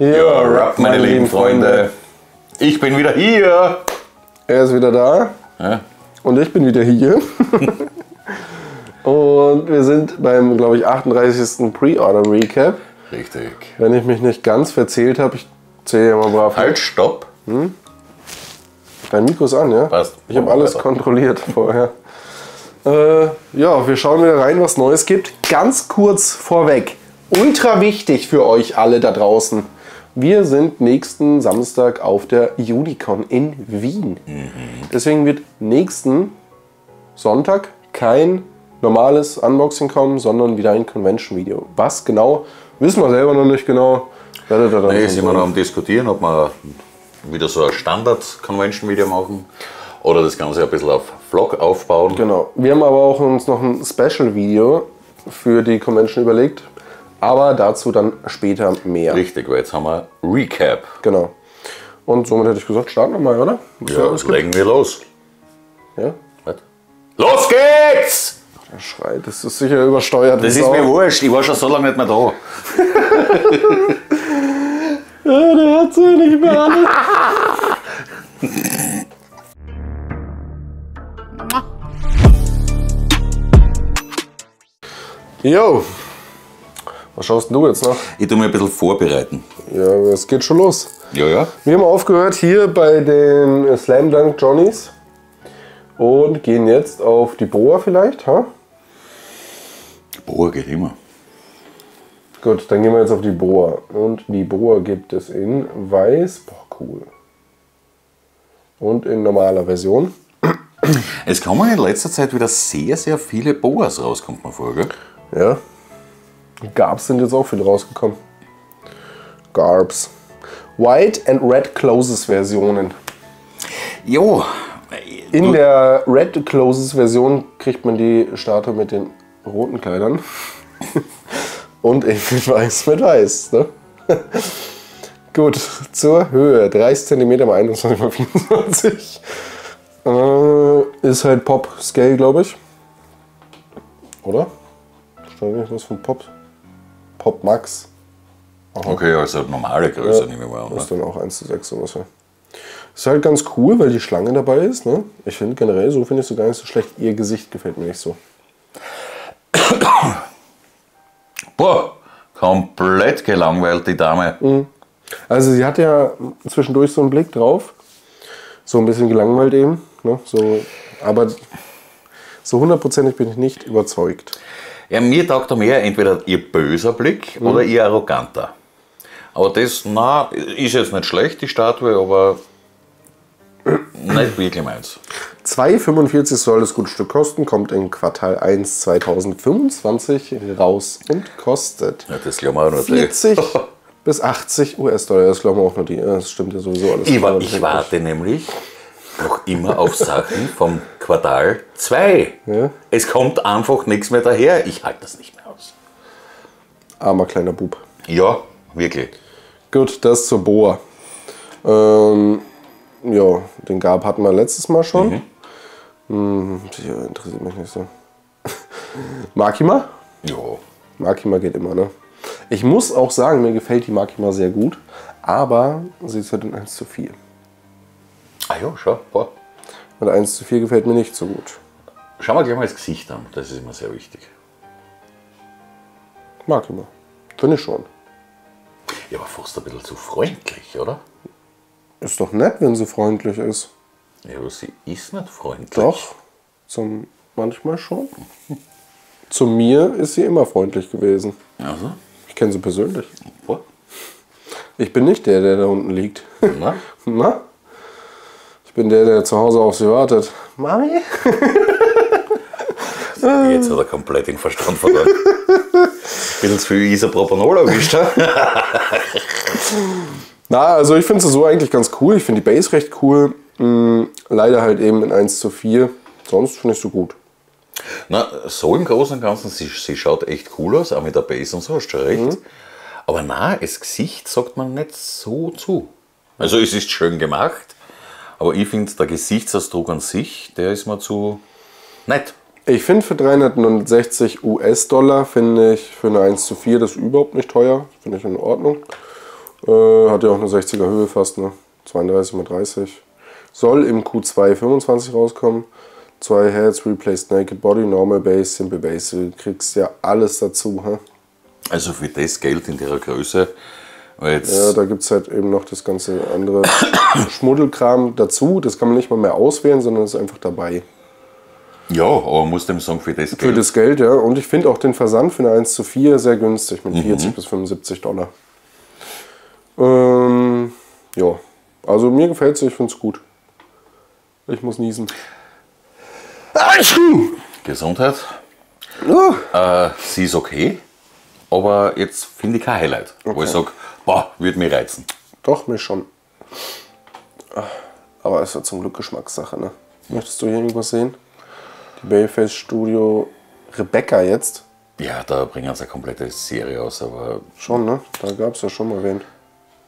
Ja, Rap, meine lieben Freunde. Ich bin wieder hier. Er ist wieder da Ja, und ich bin wieder hier. und wir sind beim, glaube ich, 38. Pre-Order Recap. richtig. Wenn ich mich nicht ganz verzählt habe, ich zähle ja mal brav. Halt, stopp. Dein Mikro ist an, ja? Passt. Ich habe alles weiter. kontrolliert vorher. Äh, ja, wir schauen wieder rein, was Neues gibt. Ganz kurz vorweg. Ultra wichtig für euch alle da draußen. Wir sind nächsten Samstag auf der Unicon in Wien. Mhm. Deswegen wird nächsten Sonntag kein normales Unboxing kommen, sondern wieder ein Convention-Video. Was genau, wissen wir selber noch nicht genau. Dann Nee, schon sind wir noch am Diskutieren, ob wir wieder so ein Standard-Convention-Video machen oder das Ganze ein bisschen auf Vlog aufbauen. Genau. Wir haben aber auch uns noch ein Special-Video für die Convention überlegt. Aber dazu dann später mehr. Richtig, weil jetzt haben wir Recap. Genau. Und somit hätte ich gesagt, starten wir mal, oder? Was Ja, gibt? legen wir los. ja? Was? Los geht's! Der Schrei, das ist sicher übersteuert. Das ist Sau. mir wurscht, ich war schon so lange nicht mehr da. Ja, der hat sie nicht mehr alle. Jo. Was schaust du jetzt noch? Ich tue mir ein bisschen vorbereiten. Ja, es geht schon los. Ja, ja. Wir haben aufgehört hier bei den Slam Dunk Johnnies und gehen jetzt auf die Boa vielleicht. Ha? Boah, geht immer. Gut, dann gehen wir jetzt auf die Boa. Und die Boa gibt es in weiß. Boah, cool. Und in normaler Version. Es kommen in letzter Zeit wieder sehr, sehr viele Boas raus, kommt mir vor, gell? Ja. Garbs sind jetzt auch viele rausgekommen. Garbs. White and Red Closes Versionen. Jo. In der Red Closes Version kriegt man die Statue mit den roten Kleidern. Und in weiß mit weiß. Ne? Gut, zur Höhe. 30 cm mal 21 mal 24. Äh, ist halt Pop Scale, glaube ich. Oder? Stand nicht was von Pop? Pop Max. Okay, also normale Größe nehmen wir mal an. Das ist Ne? dann auch 1 zu 6 sowas. Ja. Ist halt ganz cool, weil die Schlange dabei ist. Ne? Ich finde generell, so finde ich sie gar nicht so schlecht. Ihr Gesicht gefällt mir nicht so. Boah, komplett gelangweilt, die Dame. Also sie hat ja zwischendurch so einen Blick drauf. So ein bisschen gelangweilt eben. Ne? So, aber so hundertprozentig bin ich nicht überzeugt. Ja, mir taugt da mehr entweder ihr böser Blick oder ihr arroganter. Aber das, na, ist jetzt nicht schlecht, die Statue, aber nicht wirklich meins. 2,45 soll das gute Stück kosten, kommt in Quartal 1 2025 raus und kostet Ja, das glauben wir auch nur die. 40 bis 80 US-Dollar. Das glauben wir auch nur die. Das stimmt ja sowieso alles. Ich, wa- ich warte nämlich noch immer auf Sachen vom Quartal 2. Ja. Es kommt einfach nichts mehr daher. Ich halte das nicht mehr aus. Armer kleiner Bub. Ja, wirklich. Gut, das zur Boa. Ähm, ja, den Gab hatten wir letztes Mal schon. Hm, ja, interessiert mich nicht so. Makima? Ja. Makima geht immer, ne? Ich muss auch sagen, mir gefällt die Makima sehr gut, aber sie ist halt in 1 zu 4. Ah ja, schau. Boah. Und 1 zu 4 gefällt mir nicht so gut. Schauen wir gleich mal das Gesicht an. Das ist immer sehr wichtig. Makima. Finde ich schon. Ja, aber fast ein bisschen zu freundlich, oder? Ist doch nett, wenn sie freundlich ist. Ja, aber sie ist nicht freundlich. Doch, zum manchmal schon. Zu mir ist sie immer freundlich gewesen. Also, Ich kenne sie persönlich. boah. Ich bin nicht der, der da unten liegt. Na? Na? Ich bin der, der zu Hause auf sie wartet. Mami? Jetzt hat er komplett den Verstand verloren. Bisschen zu viel Isopropanol erwischt. Na, also ich finde sie so eigentlich ganz cool. Ich finde die Base recht cool. Mm, leider halt eben in 1 zu 4. Sonst finde ich sie gut. Na, so im Großen und Ganzen, sie, sie schaut echt cool aus, auch mit der Base und so, hast du recht. Aber na, das Gesicht sagt man nicht so zu. Also es ist schön gemacht, aber ich finde, der Gesichtsausdruck an sich, der ist mir zu nett. Ich finde für 369 US-Dollar finde ich für eine 1 zu 4 das überhaupt nicht teuer. Finde ich in Ordnung. Äh, hat ja auch eine 60er Höhe fast, ne? 32 mal 30. Soll im Q2 25 rauskommen. Zwei Heads, Replaced Naked Body, Normal Base, Simple Base. Du kriegst ja alles dazu. Hä? Also für das Geld in der Größe. Jetzt, Ja, da gibt es halt eben noch das ganze andere Schmuddelkram dazu. Das kann man nicht mal mehr auswählen, sondern ist einfach dabei. ja, aber man muss dem sagen, für das Für Geld. das Geld, ja. Und ich finde auch den Versand für eine 1 zu 4 sehr günstig mit 40 bis 75 Dollar. Ähm, ja, also mir gefällt es, ich finde es gut. Ich muss niesen. Gesundheit. Uh, Äh, sie ist okay, aber jetzt finde ich kein Highlight. Wo ich sage, boah, würde mich reizen. doch, mir schon. Aber es ist ja zum Glück Geschmackssache, ne? Möchtest du hier irgendwas sehen? Die Babyface Studio Rebecca jetzt. Ja, da bringen sie eine komplette Serie aus, aber Schon, ne? Da gab es ja schon mal wen.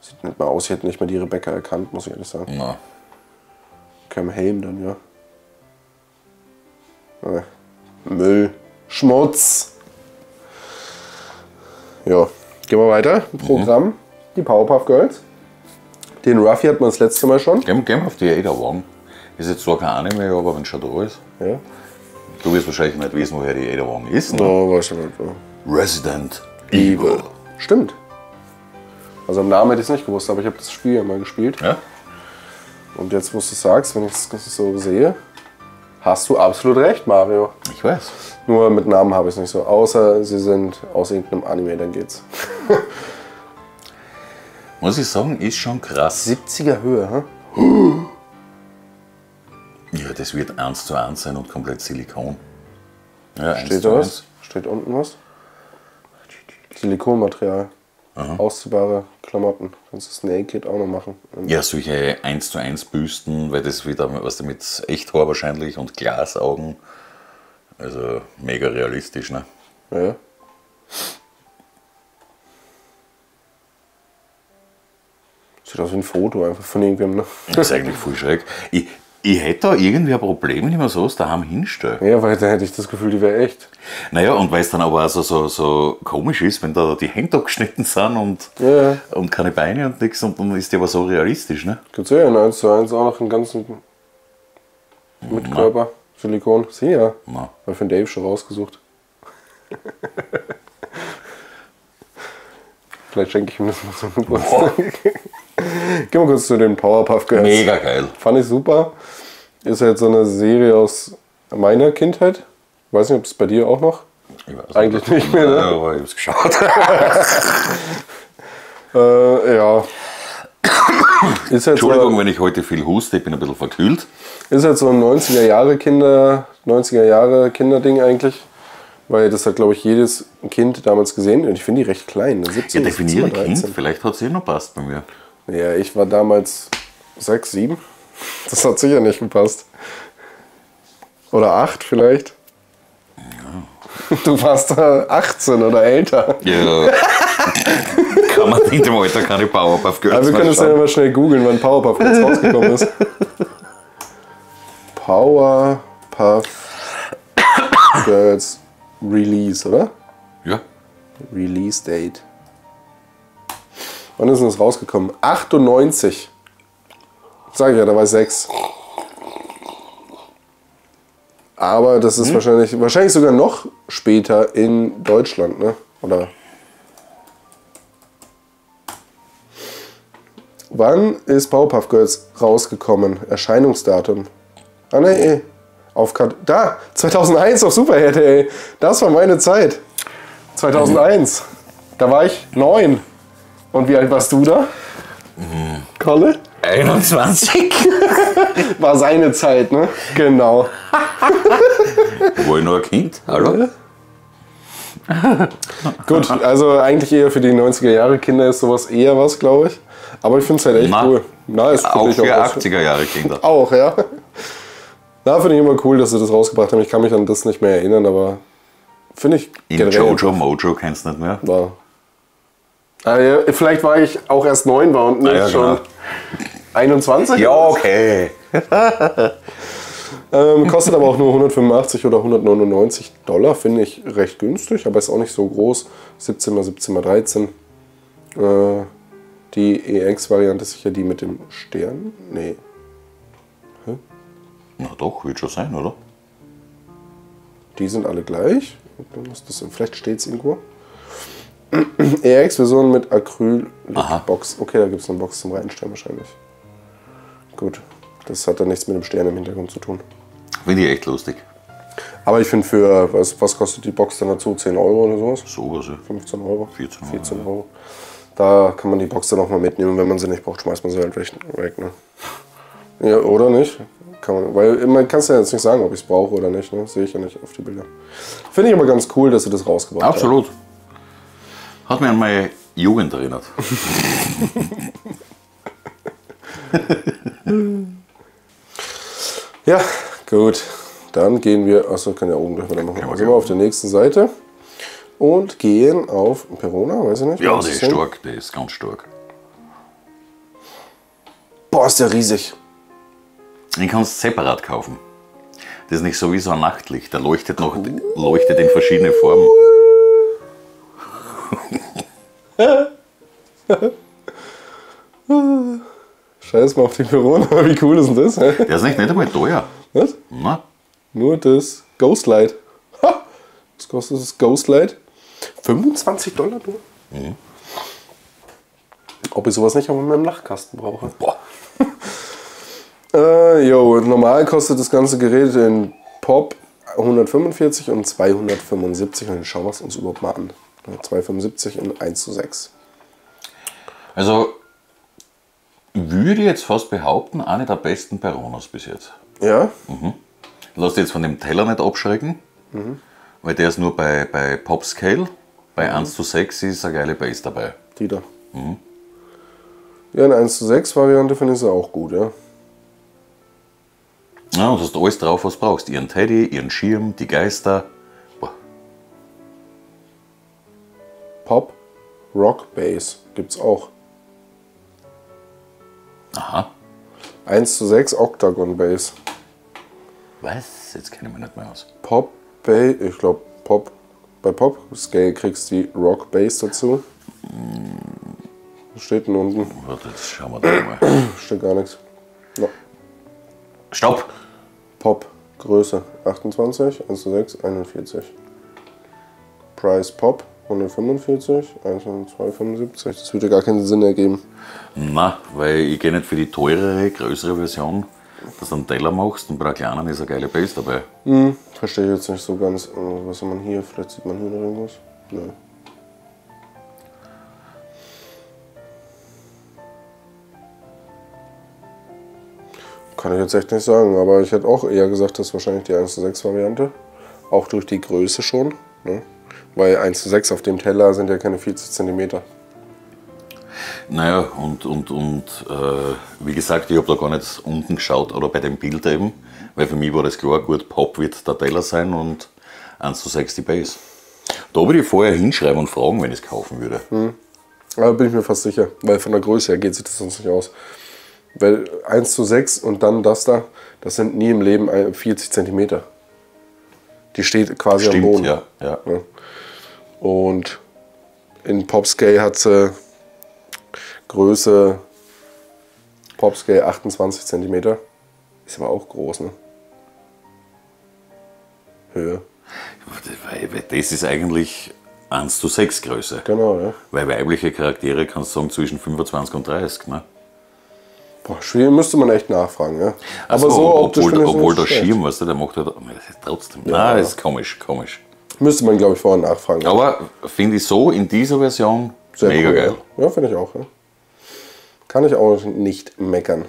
Sieht nicht mal aus, ich hätte nicht mal die Rebecca erkannt, muss ich ehrlich sagen. na, Cam Helm dann, ja. Äh, Müll. Schmutz. Ja, gehen wir weiter. Programm. Die Powerpuff Girls. Den Ruffy hat man das letzte Mal schon. gehen wir auf die Ada Wong. Ist jetzt zwar kein Anime, aber wenn es schon da ist. Ja. Du wirst wahrscheinlich nicht wissen, woher die Ada Wong ist. Ne? schon mal so. Resident Evil. Stimmt. Also im Namen hätte ich es nicht gewusst, aber ich habe das Spiel ja mal gespielt. Ja? Und jetzt, wo du es sagst, wenn ich es so sehe, hast du absolut recht, Mario. Ich weiß. Nur mit Namen habe ich es nicht so. Außer sie sind aus irgendeinem Anime, dann geht's. Muss ich sagen, ist schon krass. 70er Höhe, hä? Ja, das wird eins zu eins sein und komplett Silikon. Ja, Steht zu da was? Steht unten was? Silikonmaterial. Ausziehbare Klamotten. Kannst du das Naked auch noch machen. Ja, solche 1 zu 1 Büsten, weil das wieder, was damit echt Haar wahrscheinlich und Glasaugen. Also mega realistisch, ne? Ja. Sieht aus wie ein Foto einfach von irgendwem, ne? Das ist eigentlich voll schräg. Ich, ich hätte da irgendwie ein Problem, wenn ich mir sowas daheim hinstelle. Ja, weil da hätte ich das Gefühl, die wäre echt. Naja, und weil es dann aber auch so, so, so komisch ist, wenn da die Hände abgeschnitten sind und, Ja. und keine Beine und nichts, und dann ist die aber so realistisch, ne? Gibt's ja in 1 zu 1 auch noch einen ganzen mit Körper. Silikon. Sieh ja. Na. Habe für den Dave schon rausgesucht. Vielleicht schenke ich ihm das mal zum Geburtstag. Gehen wir kurz zu den Powerpuff Girls. Mega geil. Fand ich super. Ist jetzt so eine Serie aus meiner Kindheit. Weiß nicht, ob es bei dir auch noch. Eigentlich nicht mehr, ne? Ja, aber ich hab's geschaut. Äh, ja. Ist jetzt, Entschuldigung, so, wenn ich heute viel huste, ich bin ein bisschen verkühlt. ist jetzt so ein 90er Jahre Kinder, 90er Jahre Kinderding eigentlich. Weil das hat, glaube ich, jedes Kind damals gesehen. Und ich finde die recht klein. ne? 17, Ja, definiere 17, Kind, 13. vielleicht hat es eh noch passt bei mir. Ja, ich war damals 6, 7. Das hat sicher nicht gepasst. Oder 8 vielleicht. Du warst da 18 oder älter. Ja. kann man in dem Alter keine Powerpuff Girls Aber wir können es ja mal schnell googeln, wann Powerpuff jetzt rausgekommen ist. Powerpuff Girls Release, oder? Ja. Release Date. Wann ist denn das rausgekommen? 98. Sag ich ja, da war ich 6. Aber das ist wahrscheinlich, wahrscheinlich sogar noch später in Deutschland, ne? Oder? Wann ist Powerpuff Girls rausgekommen? Erscheinungsdatum. Ah ne, ey. auf Kat da 2001 auf Super RTL. Das war meine Zeit. 2001. Da war ich neun. Und wie alt warst du da? Kolle? 21? War seine Zeit, ne? Genau. War ich noch ein Kind? Hallo? Gut, also eigentlich eher für die 90er Jahre Kinder ist sowas eher was, glaube ich. Aber ich finde es halt echt Na, cool. Na, ist Auch für was. 80er Jahre Kinder. Auch, ja. Na, finde ich immer cool, dass sie das rausgebracht haben. Ich kann mich an das nicht mehr erinnern, aber finde ich In Jojo Mojo kennst du nicht mehr. war. Ja, vielleicht war ich auch erst neun war und nicht Ah, ja, schon genau. 21. Ja, okay. Ähm, kostet aber auch nur 185 oder 199 Dollar, finde ich recht günstig, aber ist auch nicht so groß. 17 mal 17 mal 13. Äh, Die EX-Variante ist sicher die mit dem Stern? Nee. Na doch, wird schon sein, oder? Die sind alle gleich. Vielleicht steht es irgendwo. EX-Version mit Aha. Acryl-Box. Okay, da gibt es eine Box zum Reinstellen wahrscheinlich. Gut. Das hat dann nichts mit dem Stern im Hintergrund zu tun. Finde ich echt lustig. Aber ich finde für, was, was kostet die Box dann dazu? 10 Euro oder sowas? Sowas, ja. 15 Euro? 14 Euro, 14 Euro. Da kann man die Box dann auch mal mitnehmen. Wenn man sie nicht braucht, schmeißt man sie halt weg. ne? Ja, oder nicht? Kann man, weil man kann es ja jetzt nicht sagen, ob ich es brauche oder nicht. Ne? Sehe ich ja nicht auf die Bilder. Finde ich aber ganz cool, dass sie das rausgebracht haben. Absolut. Hat mich an meine Jugend erinnert. Ja, gut. Dann gehen wir, achso, kann ja oben gleich wieder machen. wir Also auf der nächsten Seite und gehen auf Perona, weiß ich nicht. Ja, der ist stark, der ist ganz stark. Boah, ist der riesig. Den kannst du separat kaufen. Das ist nicht so wie so ein Nachtlicht. Der leuchtet noch, leuchtet in verschiedene Formen. Scheiß mal auf die Perona, wie cool ist denn das? hä? Der ist nicht, nicht einmal teuer. Was? Na, Nur das Ghostlight. Ha! Was kostet das Ghostlight? 25 Dollar nur? Mhm. Ob ich sowas nicht auch in meinem Nachtkasten brauche? boah. Äh, jo, normal kostet das ganze Gerät in Pop 145 und 275. Und dann schauen wir es uns überhaupt mal an. 275 in 1 zu 6. Also, würde ich jetzt fast behaupten, eine der besten Peronas bis jetzt. Ja? Lass dich jetzt von dem Teller nicht abschrecken, weil der ist nur bei, bei Pop Scale. Bei 1 zu 6 ist eine geile Base dabei. Die da. Ja, eine 1 zu 6 Variante finde ich sie auch gut, ja. Ja, und hast alles drauf, was du brauchst. Ihren Teddy, ihren Schirm, die Geister. Pop, Rock, Bass gibt's auch. aha. 1 zu 6 Octagon Bass. Was? Jetzt kenne ich mich nicht mehr aus. Pop, Bass, ich glaube Pop, bei Pop Scale kriegst du die Rock Bass dazu. Was steht denn unten? Warte, jetzt schauen wir da mal. Steht gar nichts. No. Stopp! Pop, Größe 28, 1 zu 6, 41. Price Pop 145, 1 zu 275. Das würde gar keinen Sinn ergeben. Na, weil ich gehe nicht für die teurere, größere Version, dass du einen Teller machst und bei der kleinen ist eine geile Base dabei. Hm, verstehe ich jetzt nicht so ganz. Äh, Was hat man hier? Vielleicht sieht man hier noch irgendwas. Nö. Kann ich jetzt echt nicht sagen, aber ich hätte auch eher gesagt, das ist wahrscheinlich die 1 zu 6 Variante. Auch durch die Größe schon. Ne? Weil 1 zu 6 auf dem Teller sind ja keine 40 cm. Naja, und, und, und äh, wie gesagt, ich habe da gar nicht unten geschaut oder bei dem Bild eben, weil für mich war das klar, gut, Pop wird der Teller sein und 1 zu 6 die Base. Da würde ich vorher hinschreiben und fragen, wenn ich es kaufen würde. Aber bin ich mir fast sicher, weil von der Größe her geht sich das sonst nicht aus. Weil 1 zu 6 und dann das da, das sind nie im Leben ein- 40 cm. Die steht quasi am Stimmt, Boden. ja, ja. Und in Popscale hat sie Größe Popscale 28 cm. Ist aber auch groß, ne? Höhe. Das ist eigentlich 1 zu 6 Größe. Genau, ja. Weil weibliche Charaktere kannst du sagen zwischen 25 und 30. Ne? Boah, schwierig, müsste man echt nachfragen, ja. Also, aber so obwohl, obwohl der schlecht. Schirm, weißt du, der macht halt das ist trotzdem. Nein, das ist komisch, komisch. Müsste man, glaube ich, vorher nachfragen. Aber finde ich so in dieser Version Sehr mega cool, geil. Ja, ja finde ich auch. Ja. Kann ich auch nicht meckern.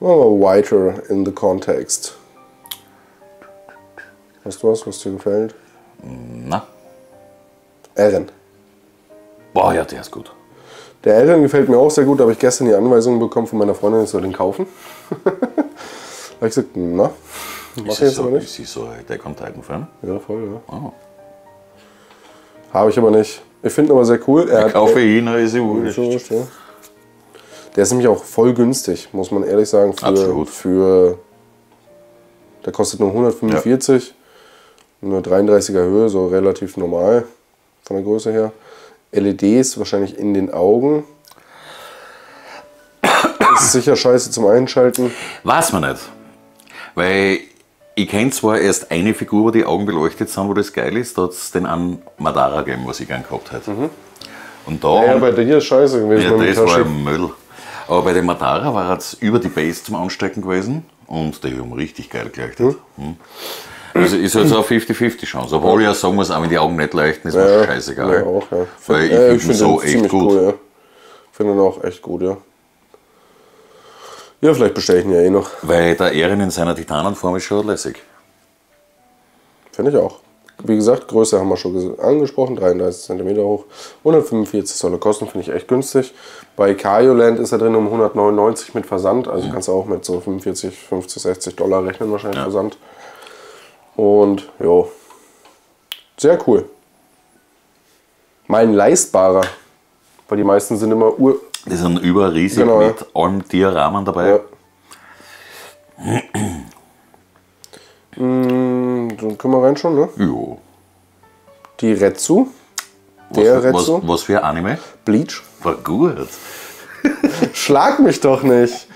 Wir weiter in the context. Hast du was, was dir gefällt? Na, Erin. boah, ja, der ist gut. Der Erin gefällt mir auch sehr gut. Da habe ich gestern die Anweisung bekommen von meiner Freundin, ich soll den kaufen. da habe ich gesagt, na, mach ich Ist jetzt so, aber nicht. ist so und Titan-Fan? Ja, voll, ja. Oh. Habe ich aber nicht. Ich finde ihn aber sehr cool. Er hat Kaufe ich ihn, ist ich wurscht. ist, ja. Der ist nämlich auch voll günstig, muss man ehrlich sagen. Für, Absolut. Für, der kostet nur 145, eine 33er Höhe, so relativ normal von der Größe her. LEDs wahrscheinlich in den Augen. Ist sicher scheiße zum Einschalten. Weiß man nicht. Weil ich kenne zwar erst eine Figur, wo die Augen beleuchtet sind, wo das geil ist. Da hat es den einen Madara gegeben, was ich gern gehabt hätte. Und da, Mhm. Ja, bei dir ist scheiße gewesen. ja, das war ein Müll. Aber bei dem Madara war es über die Base zum Anstecken gewesen und die haben richtig geil geleuchtet. Mhm. Also ist halt so eine 50-50 Chance. Obwohl ich ja sagen muss, auch wenn die Augen nicht leuchten, ist mir Ja, scheißegal. Ja, auch, ja. Weil ich Ja, finde ihn so echt gut. Cool, ja. finde ihn auch echt gut, ja. Ja, vielleicht bestelle ich ihn ja eh noch. Weil der Ehren in seiner Titanenform ist schon lässig. Finde ich auch. Wie gesagt, Größe haben wir schon ges- angesprochen, 33 cm hoch, 145 soll er kosten, finde ich echt günstig. Bei Carioland ist er drin um 199 mit Versand, also kannst du auch mit so 45, 50, 60 Dollar rechnen wahrscheinlich Versand. Und jo, sehr cool. Mein leistbarer, weil die meisten sind immer ur... Die sind überriesig Genau, ja. mit allem Dioramen dabei. Ja. Mm, Dann können wir reinschauen, ne? Jo. Die Retsu, Was, Der für- was, Retsu? was für ein Anime? Bleach. War gut. Schlag mich doch nicht.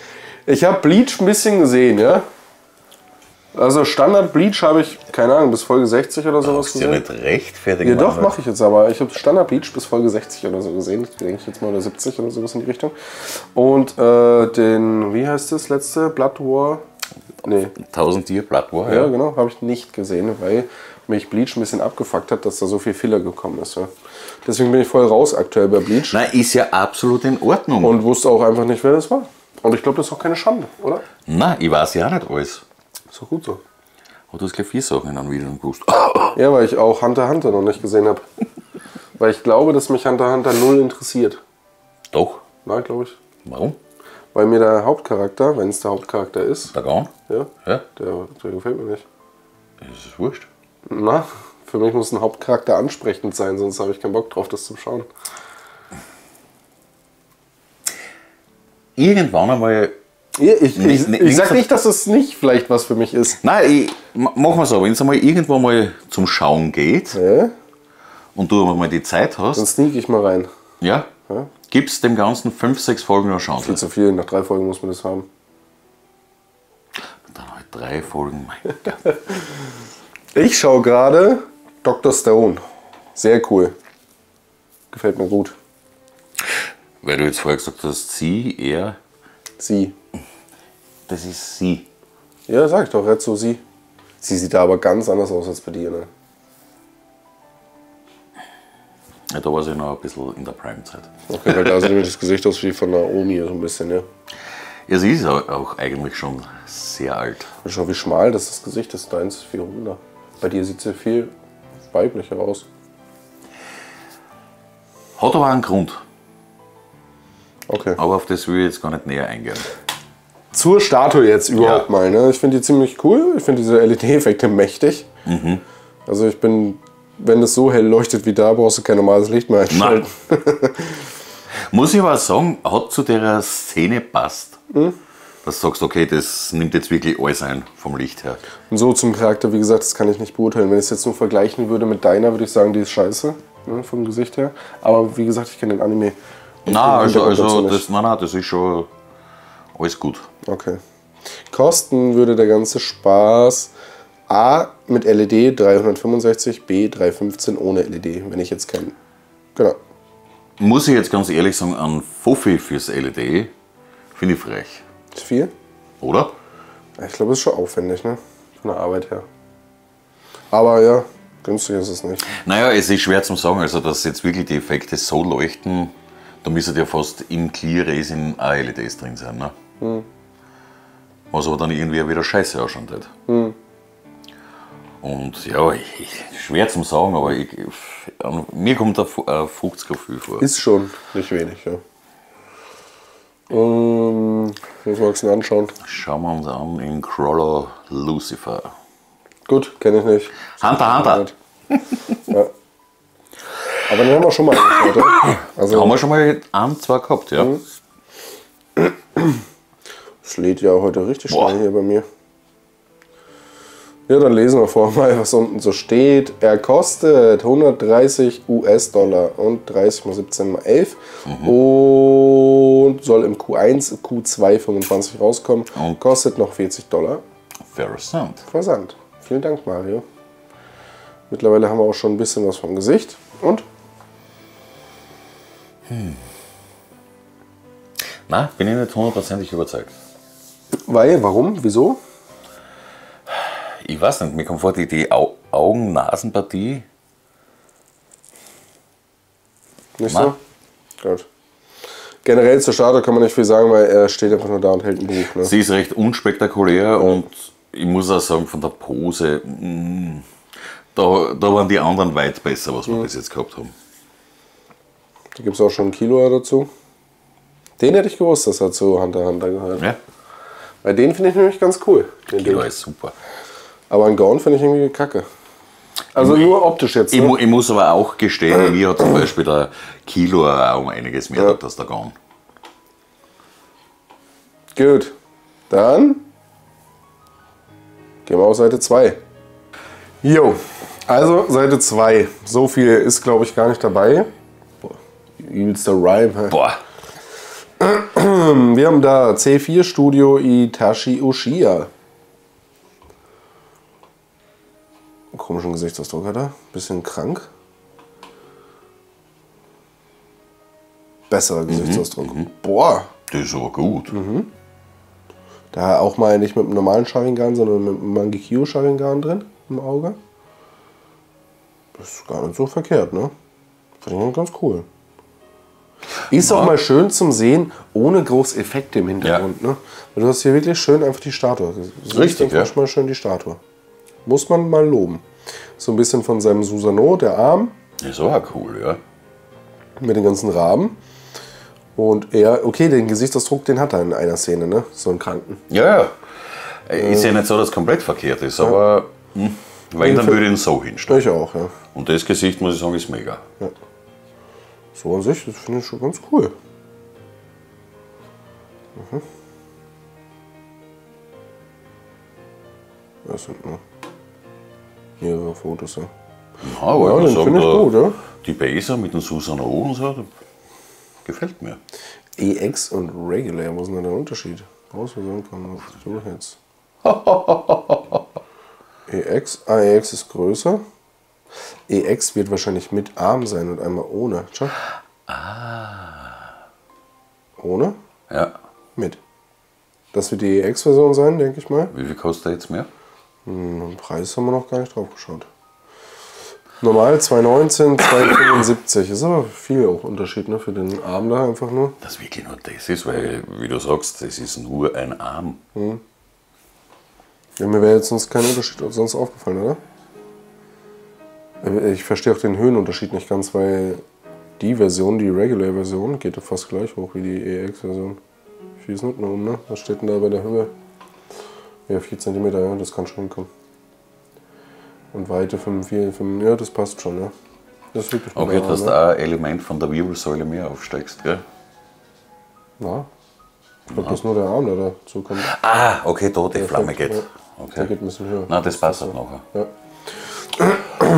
Ich habe Bleach ein bisschen gesehen, ja. Also Standard Bleach habe ich, keine Ahnung, bis Folge 60 oder sowas Hast du ja gesehen. nicht rechtfertigen. Ja, doch, mache ich jetzt aber. Ich habe Standard Bleach bis Folge 60 oder so gesehen. Das denke ich jetzt mal, oder 70 oder sowas in die Richtung. Und äh, den, wie heißt das letzte? Blood War? Nee, 1000 Tier Blood War, ja, ja. genau, habe ich nicht gesehen, weil mich Bleach ein bisschen abgefuckt hat, dass da so viel Filler gekommen ist. Ja. Deswegen bin ich voll raus aktuell bei Bleach Nein, ist ja absolut in Ordnung. und wusste auch einfach nicht, wer das war. Und ich glaube, das ist auch keine Schande, oder? Nein, ich weiß ja nicht alles. Ist doch gut so. Aber du hast gleich vier Sachen dann wieder gewusst. Ja, weil ich auch Hunter Hunter noch nicht gesehen habe. weil ich glaube, dass mich Hunter Hunter null interessiert. Doch. Nein, glaube ich. Warum? Weil mir der Hauptcharakter, wenn es der Hauptcharakter ist, Der Gaun? ja, Ja, der, der gefällt mir nicht. das ist wurscht. Na, für mich muss ein Hauptcharakter ansprechend sein, sonst habe ich keinen Bock drauf, das zu schauen. Irgendwann einmal. Ich, ich, ich, ich sag nicht- dass es nicht vielleicht was für mich ist. Nein, machen wir so. Wenn es einmal irgendwann mal zum Schauen geht Ja? und du mal die Zeit Dann hast, sneak ich mal rein. ja, gibst dem Ganzen fünf, sechs Folgen noch Chance. Viel zu viel, nach drei Folgen muss man das haben. Dann halt drei Folgen. Mein Gott. Ich schaue gerade Dr. Stone. Sehr cool. Gefällt mir gut. Weil du jetzt vorher gesagt hast, sie, er, Sie. Das ist sie. Ja, sag ich doch, Retzo, sie. Sie sieht da aber ganz anders aus als bei dir, ne? Ja, da war sie noch ein bisschen in der Prime-Zeit. Okay, weil da sieht nämlich das Gesicht aus wie von Naomi, so ein bisschen, ja. Ja, sie ist auch auch eigentlich schon sehr alt. Und schau, wie schmal das, das Gesicht ist. Deins ist viel runder. Bei dir sieht sie viel weiblicher aus. Hat aber einen Grund. Okay. Aber auf das will ich jetzt gar nicht näher eingehen. Zur Statue jetzt überhaupt Ja. mal. Ne? Ich finde die ziemlich cool. Ich finde diese LED-Effekte mächtig. Mhm. Also ich bin, wenn es so hell leuchtet wie da, brauchst du kein normales Licht mehr einschalten. Muss ich aber sagen, hat zu der Szene passt. Hm? Dass du sagst, okay, das nimmt jetzt wirklich alles ein vom Licht her. Und so zum Charakter, wie gesagt, das kann ich nicht beurteilen. Wenn ich es jetzt nur vergleichen würde mit deiner, würde ich sagen, die ist scheiße. Ne, vom Gesicht her. Aber wie gesagt, ich kenne den Anime. Ich den also, also das, nein, nein, das ist schon alles gut. Okay. Kosten würde der ganze Spaß A mit LED 365, B 315 ohne LED, wenn ich jetzt keinen. Genau. Muss ich jetzt ganz ehrlich sagen, an Fuffi fürs LED finde ich frech. Ist viel? Oder? Ich glaube, es ist schon aufwendig, ne? Von der Arbeit her. Aber ja, günstig ist es nicht. Naja, es ist schwer zu sagen, also dass jetzt wirklich die Effekte so leuchten, da müsste ja fast in Clear Resin auch LEDs drin sein. Ne? Hm. Was aber dann irgendwie wieder scheiße ausschaut. Halt. Hm. Und ja, ich, schwer zum sagen, aber ich, mir kommt Fu- ein 50er viel vor. Ist schon nicht wenig, ja. Ähm, was magst du denn anschauen? Schauen wir uns an in Crawler Lucifer. Gut, kenne ich nicht. Hunter, Hunter. Ja. Aber den haben wir schon mal angeschaut, ja? Also, Haben wir schon mal ein, zwei gehabt, ja? Mhm. Es lädt ja heute richtig Boah. schnell hier bei mir. Ja, dann lesen wir vor mal, was unten so steht. Er kostet 130 US-Dollar und 30 mal 17 mal 11 und soll im Q1, Q2 25 rauskommen. Und? Kostet noch 40 Dollar. Versand. Versand. Vielen Dank, Mario. Mittlerweile haben wir auch schon ein bisschen was vom Gesicht. Und? Na, bin ich nicht hundertprozentig überzeugt. Weil, warum, wieso? Ich weiß nicht, mir kommt vor, die, die Au Augen-Nasen-Partie. Nicht Ma. so? Gut. Generell zur Starter kann man nicht viel sagen, weil er steht einfach nur da und hält ein Buch. Ne? Sie ist recht unspektakulär und ich muss auch sagen, von der Pose, mm, da, da waren die anderen weit besser, was wir bis jetzt gehabt haben. Da gibt es auch schon einen Kilo dazu. Den hätte ich gewusst, dass er zu Hunter Hunter gehört. Ja, Weil den finde ich nämlich ganz cool. Den Kilo Ding. ist super. Aber ein Gorn finde ich irgendwie kacke. Also nur optisch jetzt. Ich, Ne? mu ich muss aber auch gestehen, mir hat zum Beispiel der Kilo auch um einiges mehr Ja. gehabt als der Gone. Gut. Dann gehen wir auf Seite 2. Jo. Also Seite 2. So viel ist, glaube ich, gar nicht dabei. Übelster Rhyme. Boah, Wir haben da C4 Studio Itachi Uchiha. Komischen Gesichtsausdruck hat er. Bisschen krank. Besserer Gesichtsausdruck. Boah. das ist aber gut. Da auch mal nicht mit einem normalen Sharingan, sondern mit einem Mangekyo Sharingan drin im Auge. Das ist gar nicht so verkehrt, ne? Finde ich ganz cool. Ist auch mal schön zum Sehen, ohne groß Effekte im Hintergrund, ne? Weil du hast hier wirklich schön einfach die Statue. Siehst Richtig, ja. mal schön die Statue. Muss man mal loben. So ein bisschen von seinem Susanoo, der Arm, ist auch cool, ja. mit den ganzen Raben. Und er, okay, den Gesichtsausdruck, den hat er in einer Szene, ne? So einen Kranken. Ja, ja. Ist ja nicht so, dass es komplett verkehrt ist, aber hm, wenn, dann würde ich ihn so hinstellen. Ich auch, ja. Und das Gesicht, muss ich sagen, ist mega. So an sich, das finde ich schon ganz cool. Mhm. Das sind nur mehrere Fotos, ja. Ja, aber Ja, ich sagen, finde ich gut, ja. Die Baser mit den Susanoo und so, gefällt mir. EX und Regular, was ist denn der Unterschied? Ausversion kann du jetzt. EX, ah, EX ist größer. EX wird wahrscheinlich mit Arm sein und einmal ohne. Schau. Ah. Ohne? Ja. Mit. Das wird die EX-Version sein, denke ich mal. Wie viel kostet er jetzt mehr? Den Preis haben wir noch gar nicht drauf geschaut. Normal 2,19, 2,75. Ist aber viel auch Unterschied ne, für den Arm da einfach nur. Dass wirklich nur das ist, weil, wie du sagst, das ist nur ein Arm. Ja, mir wäre jetzt sonst kein Unterschied sonst aufgefallen, oder? Äh, Ich verstehe auch den Höhenunterschied nicht ganz, weil die Version, die Regular-Version, geht ja fast gleich hoch wie die EX-Version. Viel ist denn oben, ne? Was steht denn da bei der Höhe? Ja, 4 cm, ja, das kann schon hinkommen. Und Weite 5, 4, 5, ja, das passt schon, ja. Das ist wirklich Okay, dass ne? du auch ein Element von der Wirbelsäule mehr aufsteigst, gell? Ja. Ich glaube, das ist nur der Arm, der dazu kommt. Ah, okay, da die Flamme fällt- geht. Der Okay. geht ein bisschen höher. Na, das passt halt nachher. Ja.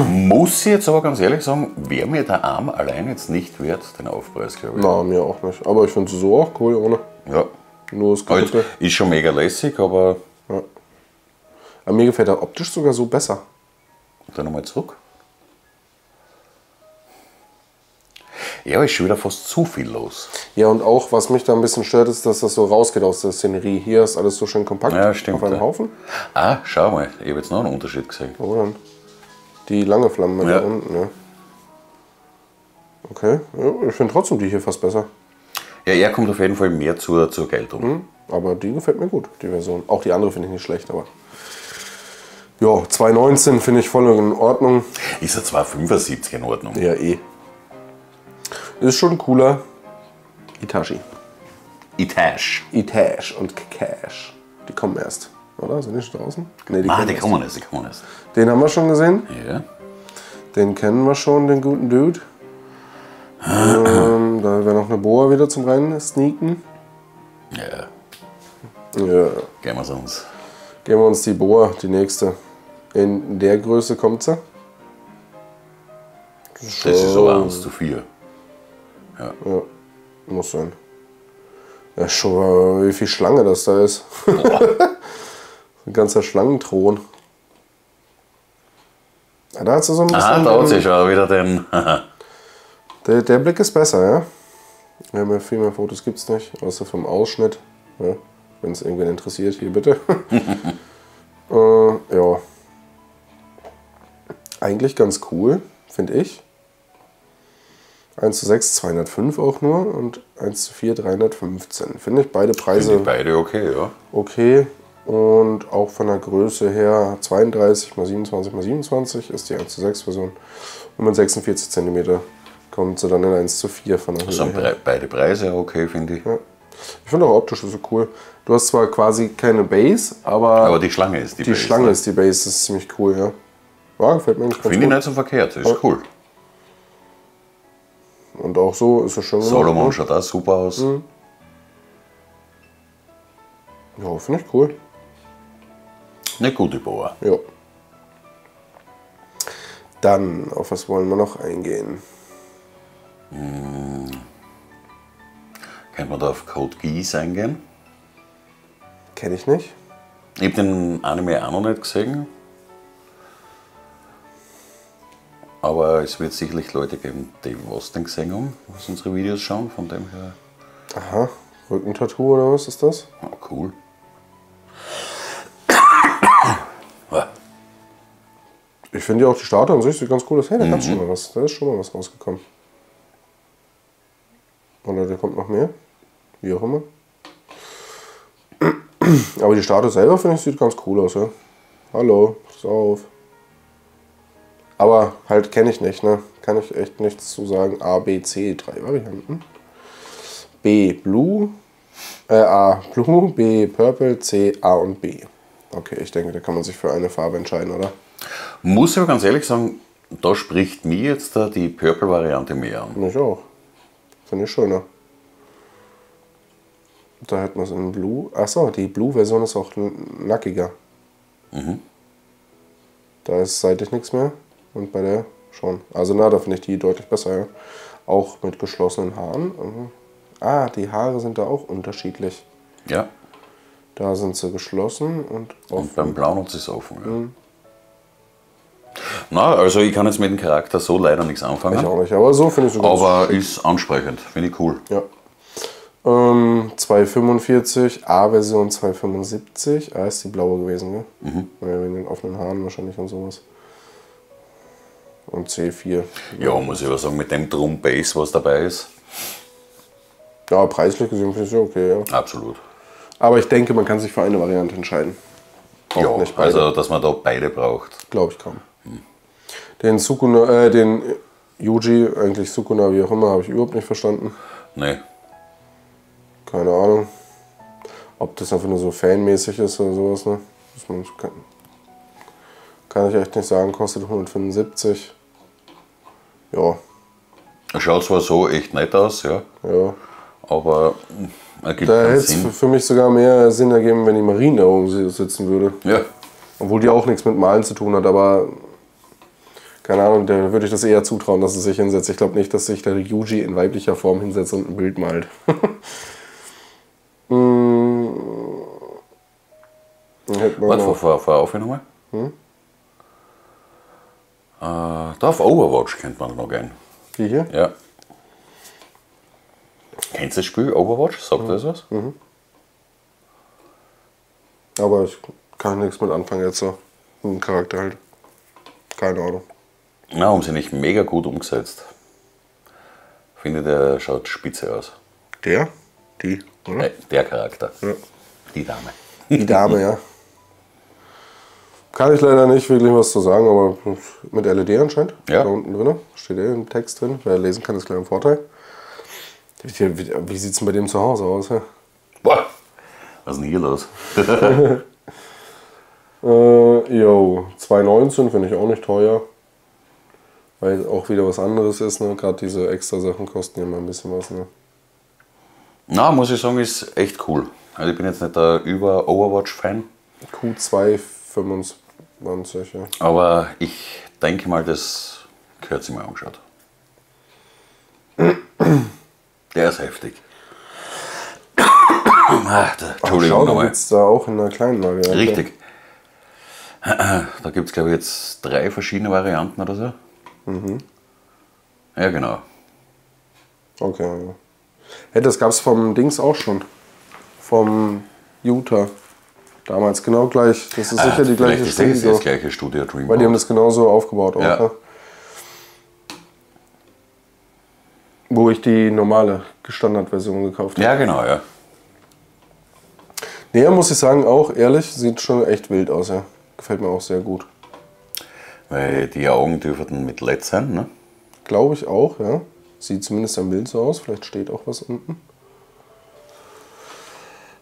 Muss ich jetzt aber ganz ehrlich sagen, wäre mir der Arm allein jetzt nicht wert, den Aufpreis, glaube ich. Na, mir auch nicht. Aber ich finde sie so auch cool, ohne. Ja. Nur das Halt, Kaputte. ist schon mega lässig, aber Ja. Aber mir gefällt er optisch sogar so besser. dann nochmal zurück. Ja, ist schon wieder fast zu viel los. Ja, und auch, was mich da ein bisschen stört, ist, dass das so rausgeht aus der Szenerie. Hier ist alles so schön kompakt Ja, stimmt, auf einem ja. Haufen. Ah, schau mal, ich habe jetzt noch einen Unterschied gesehen. Wo dann? Die lange Flamme Ja. da unten, ja. Okay, ja, ich finde trotzdem die hier fast besser. Ja, er kommt auf jeden Fall mehr zur, zur Geltung. Aber die gefällt mir gut, die Version. Auch die andere finde ich nicht schlecht, aber. Ja, 2,19 finde ich voll in Ordnung. Ist er zwar 75 in Ordnung. Ja, eh. Ist schon cooler. Itachi. Itash. Itachi und Cash. Die kommen erst, oder? Sind die schon draußen? Nee, Ah, die erst. kommen erst, die kommen erst. Den haben wir schon gesehen. Ja. Den kennen wir schon, den guten Dude. ähm, da wäre noch eine Boa wieder zum rein sneaken. Ja, Ja, gehen wir uns. geben wir uns die Boa, die nächste. In der Größe kommt sie. Das ist aber 1 zu 4. Ja, muss sein. Ja, schon mal, wie viel Schlange das da ist. Ein ganzer Schlangenthron. Ja, da hat sie so ein bisschen. Ah, da hat sie schon wieder den. Der, der Blick ist besser, ja. Ja, mehr, viel mehr Fotos gibt es nicht, außer vom Ausschnitt. Ja, Wenn es irgendwen interessiert, hier bitte. äh, ja. Eigentlich ganz cool, finde ich. 1 zu 6, 205 auch nur und 1 zu 4, 315. Finde ich beide Preise Sind beide okay, ja. okay. Und auch von der Größe her 32 x 27 x 27 ist die 1 zu 6 Version. Und mit 46 cm kommt sie dann in 1 zu 4 von der Höhe Sind her. bre- beide Preise okay, finde ich. Ich finde auch optisch so cool. Du hast zwar quasi keine Base, aber, Aber die Schlange ist die, die Base, Schlange ne? ist die Base. Das ist ziemlich cool, ja. Ja, gefällt mir eigentlich ganz Finde ich nicht so verkehrt, ist cool. Und auch so ist es gemacht, Solomon ne? schaut auch super aus. Mhm. Ja, finde ich cool. Eine gute Boa. Ja. Dann, auf was wollen wir noch eingehen? Könnte man da auf Code Geass eingehen? Kenne ich nicht. Ich habe den Anime auch noch nicht gesehen. Aber es wird sicherlich Leute geben, die was denn gesehen haben, was unsere Videos schauen. Von dem her, Aha, Rückentattoo oder was ist das? ah, cool. Ich finde ja auch die Starter an sich sieht ganz cool aus. Hey, da gab's schon mal was. Da ist schon mal was rausgekommen. Oder da kommt noch mehr. Wie auch immer. Aber die Starter selber finde ich sieht ganz cool aus, ja. Hallo, pass auf. Aber halt kenne ich nicht, ne? Kann ich echt nichts zu sagen. A, B, C, drei Varianten. B, Blue. Äh, A, Blue, B, Purple, C, A und B. Okay, ich denke, da kann man sich für eine Farbe entscheiden, oder? Muss ich aber ganz ehrlich sagen, da spricht mir jetzt da die Purple-Variante mehr an. Mich auch. Finde ich schöner. Da hätten wir es in Blue. Achso, die Blue-Version ist auch nackiger. Da ist seitlich nichts mehr. Und bei der schon. Also na, da finde ich die deutlich besser, ja. Auch mit geschlossenen Haaren. Mhm. Ah, die Haare sind da auch unterschiedlich. Ja. Da sind sie geschlossen und offen. Und beim Blauen hat es offen. Ja. Na, also ich kann jetzt mit dem Charakter so leider nichts anfangen. Ich auch nicht, aber so finde ich so ganz Aber ist ansprechend, finde ich cool. Ja. Ähm, 245, A-Version 275. A ist die blaue gewesen, ne? Mhm. Ja, wegen den offenen Haaren wahrscheinlich und sowas. Und C4. Ja, muss ich aber sagen, mit dem Drum Bass, was dabei ist, Ja, preislich gesehen finde ich es ja okay, ja. absolut. Aber ich denke, man kann sich für eine Variante entscheiden. Auch Ja, also dass man da beide braucht. Glaube ich kaum. Den Sukuna, äh, den Yuji, eigentlich Sukuna, wie auch immer, habe ich überhaupt nicht verstanden. Nee, Keine Ahnung. Ob das einfach nur so fanmäßig ist oder sowas, ne? Kann, kann ich echt nicht sagen. Kostet 175. Ja, er schaut zwar so echt nett aus, ja, ja. aber hm, ergibt Da hätte es für, mich sogar mehr Sinn ergeben, wenn die Marine da oben si- sitzen würde. Ja, Obwohl die auch nichts mit Malen zu tun hat, aber keine Ahnung, da würde ich das eher zutrauen, dass es sich hinsetzt. Ich glaube nicht, dass sich der Yuji in weiblicher Form hinsetzt und ein Bild malt. Mm. Dann hätten wir warte, noch- vor, vor, vor auf nochmal. Hm? Äh, da auf Overwatch kennt man noch gern. Die hier? Ja. Kennst du das Spiel Overwatch? Sagt dir das was? Hm. Aber ich kann nichts mit anfangen jetzt so. Ein Charakter halt. Keine Ahnung. Na, haben sie nicht mega gut umgesetzt. Finde, der schaut spitze aus. Der? Die, oder? Äh, der Charakter. Ja. Die Dame. Die Dame, ja. Kann ich leider nicht wirklich was zu sagen, aber mit LED anscheinend. Ja. Da unten drin. Steht eh im Text drin. Wer lesen kann, ist gleich ein Vorteil. Wie, wie, wie sieht es denn bei dem zu Hause aus? Ja? Boah, was ist denn hier los? Äh, jo, 2,19 finde ich auch nicht teuer. Weil auch wieder was anderes ist. Ne? Gerade diese extra Sachen kosten ja mal ein bisschen was. Ne? Na, muss ich sagen, ist echt cool. Also ich bin jetzt nicht der über Overwatch-Fan. Q2 25, 20, ja. Aber ich denke mal, das gehört sich mal angeschaut. Der ist heftig. Ah, Entschuldigung nochmal. es da auch in einer kleinen Variante. Richtig. Da gibt es, glaube ich, jetzt drei verschiedene Varianten oder so. Mhm. Ja, genau. Okay. Hey, das gab es vom Dings auch schon. Vom Utah. Damals genau gleich. Das ist sicher die Ah, gleiche ist das Studio. das gleiche Studio Dreamboat. Weil die haben das genauso aufgebaut auch, Ja. ne? Wo ich die normale Standardversion gekauft habe. ja, genau, ja. Nee, muss ich sagen, auch ehrlich, sieht schon echt wild aus, ja. Gefällt mir auch sehr gut. Weil die Augen dürfen mit LED sein, ne? Glaube ich auch, ja. Sieht zumindest am Bild so aus. Vielleicht steht auch was unten.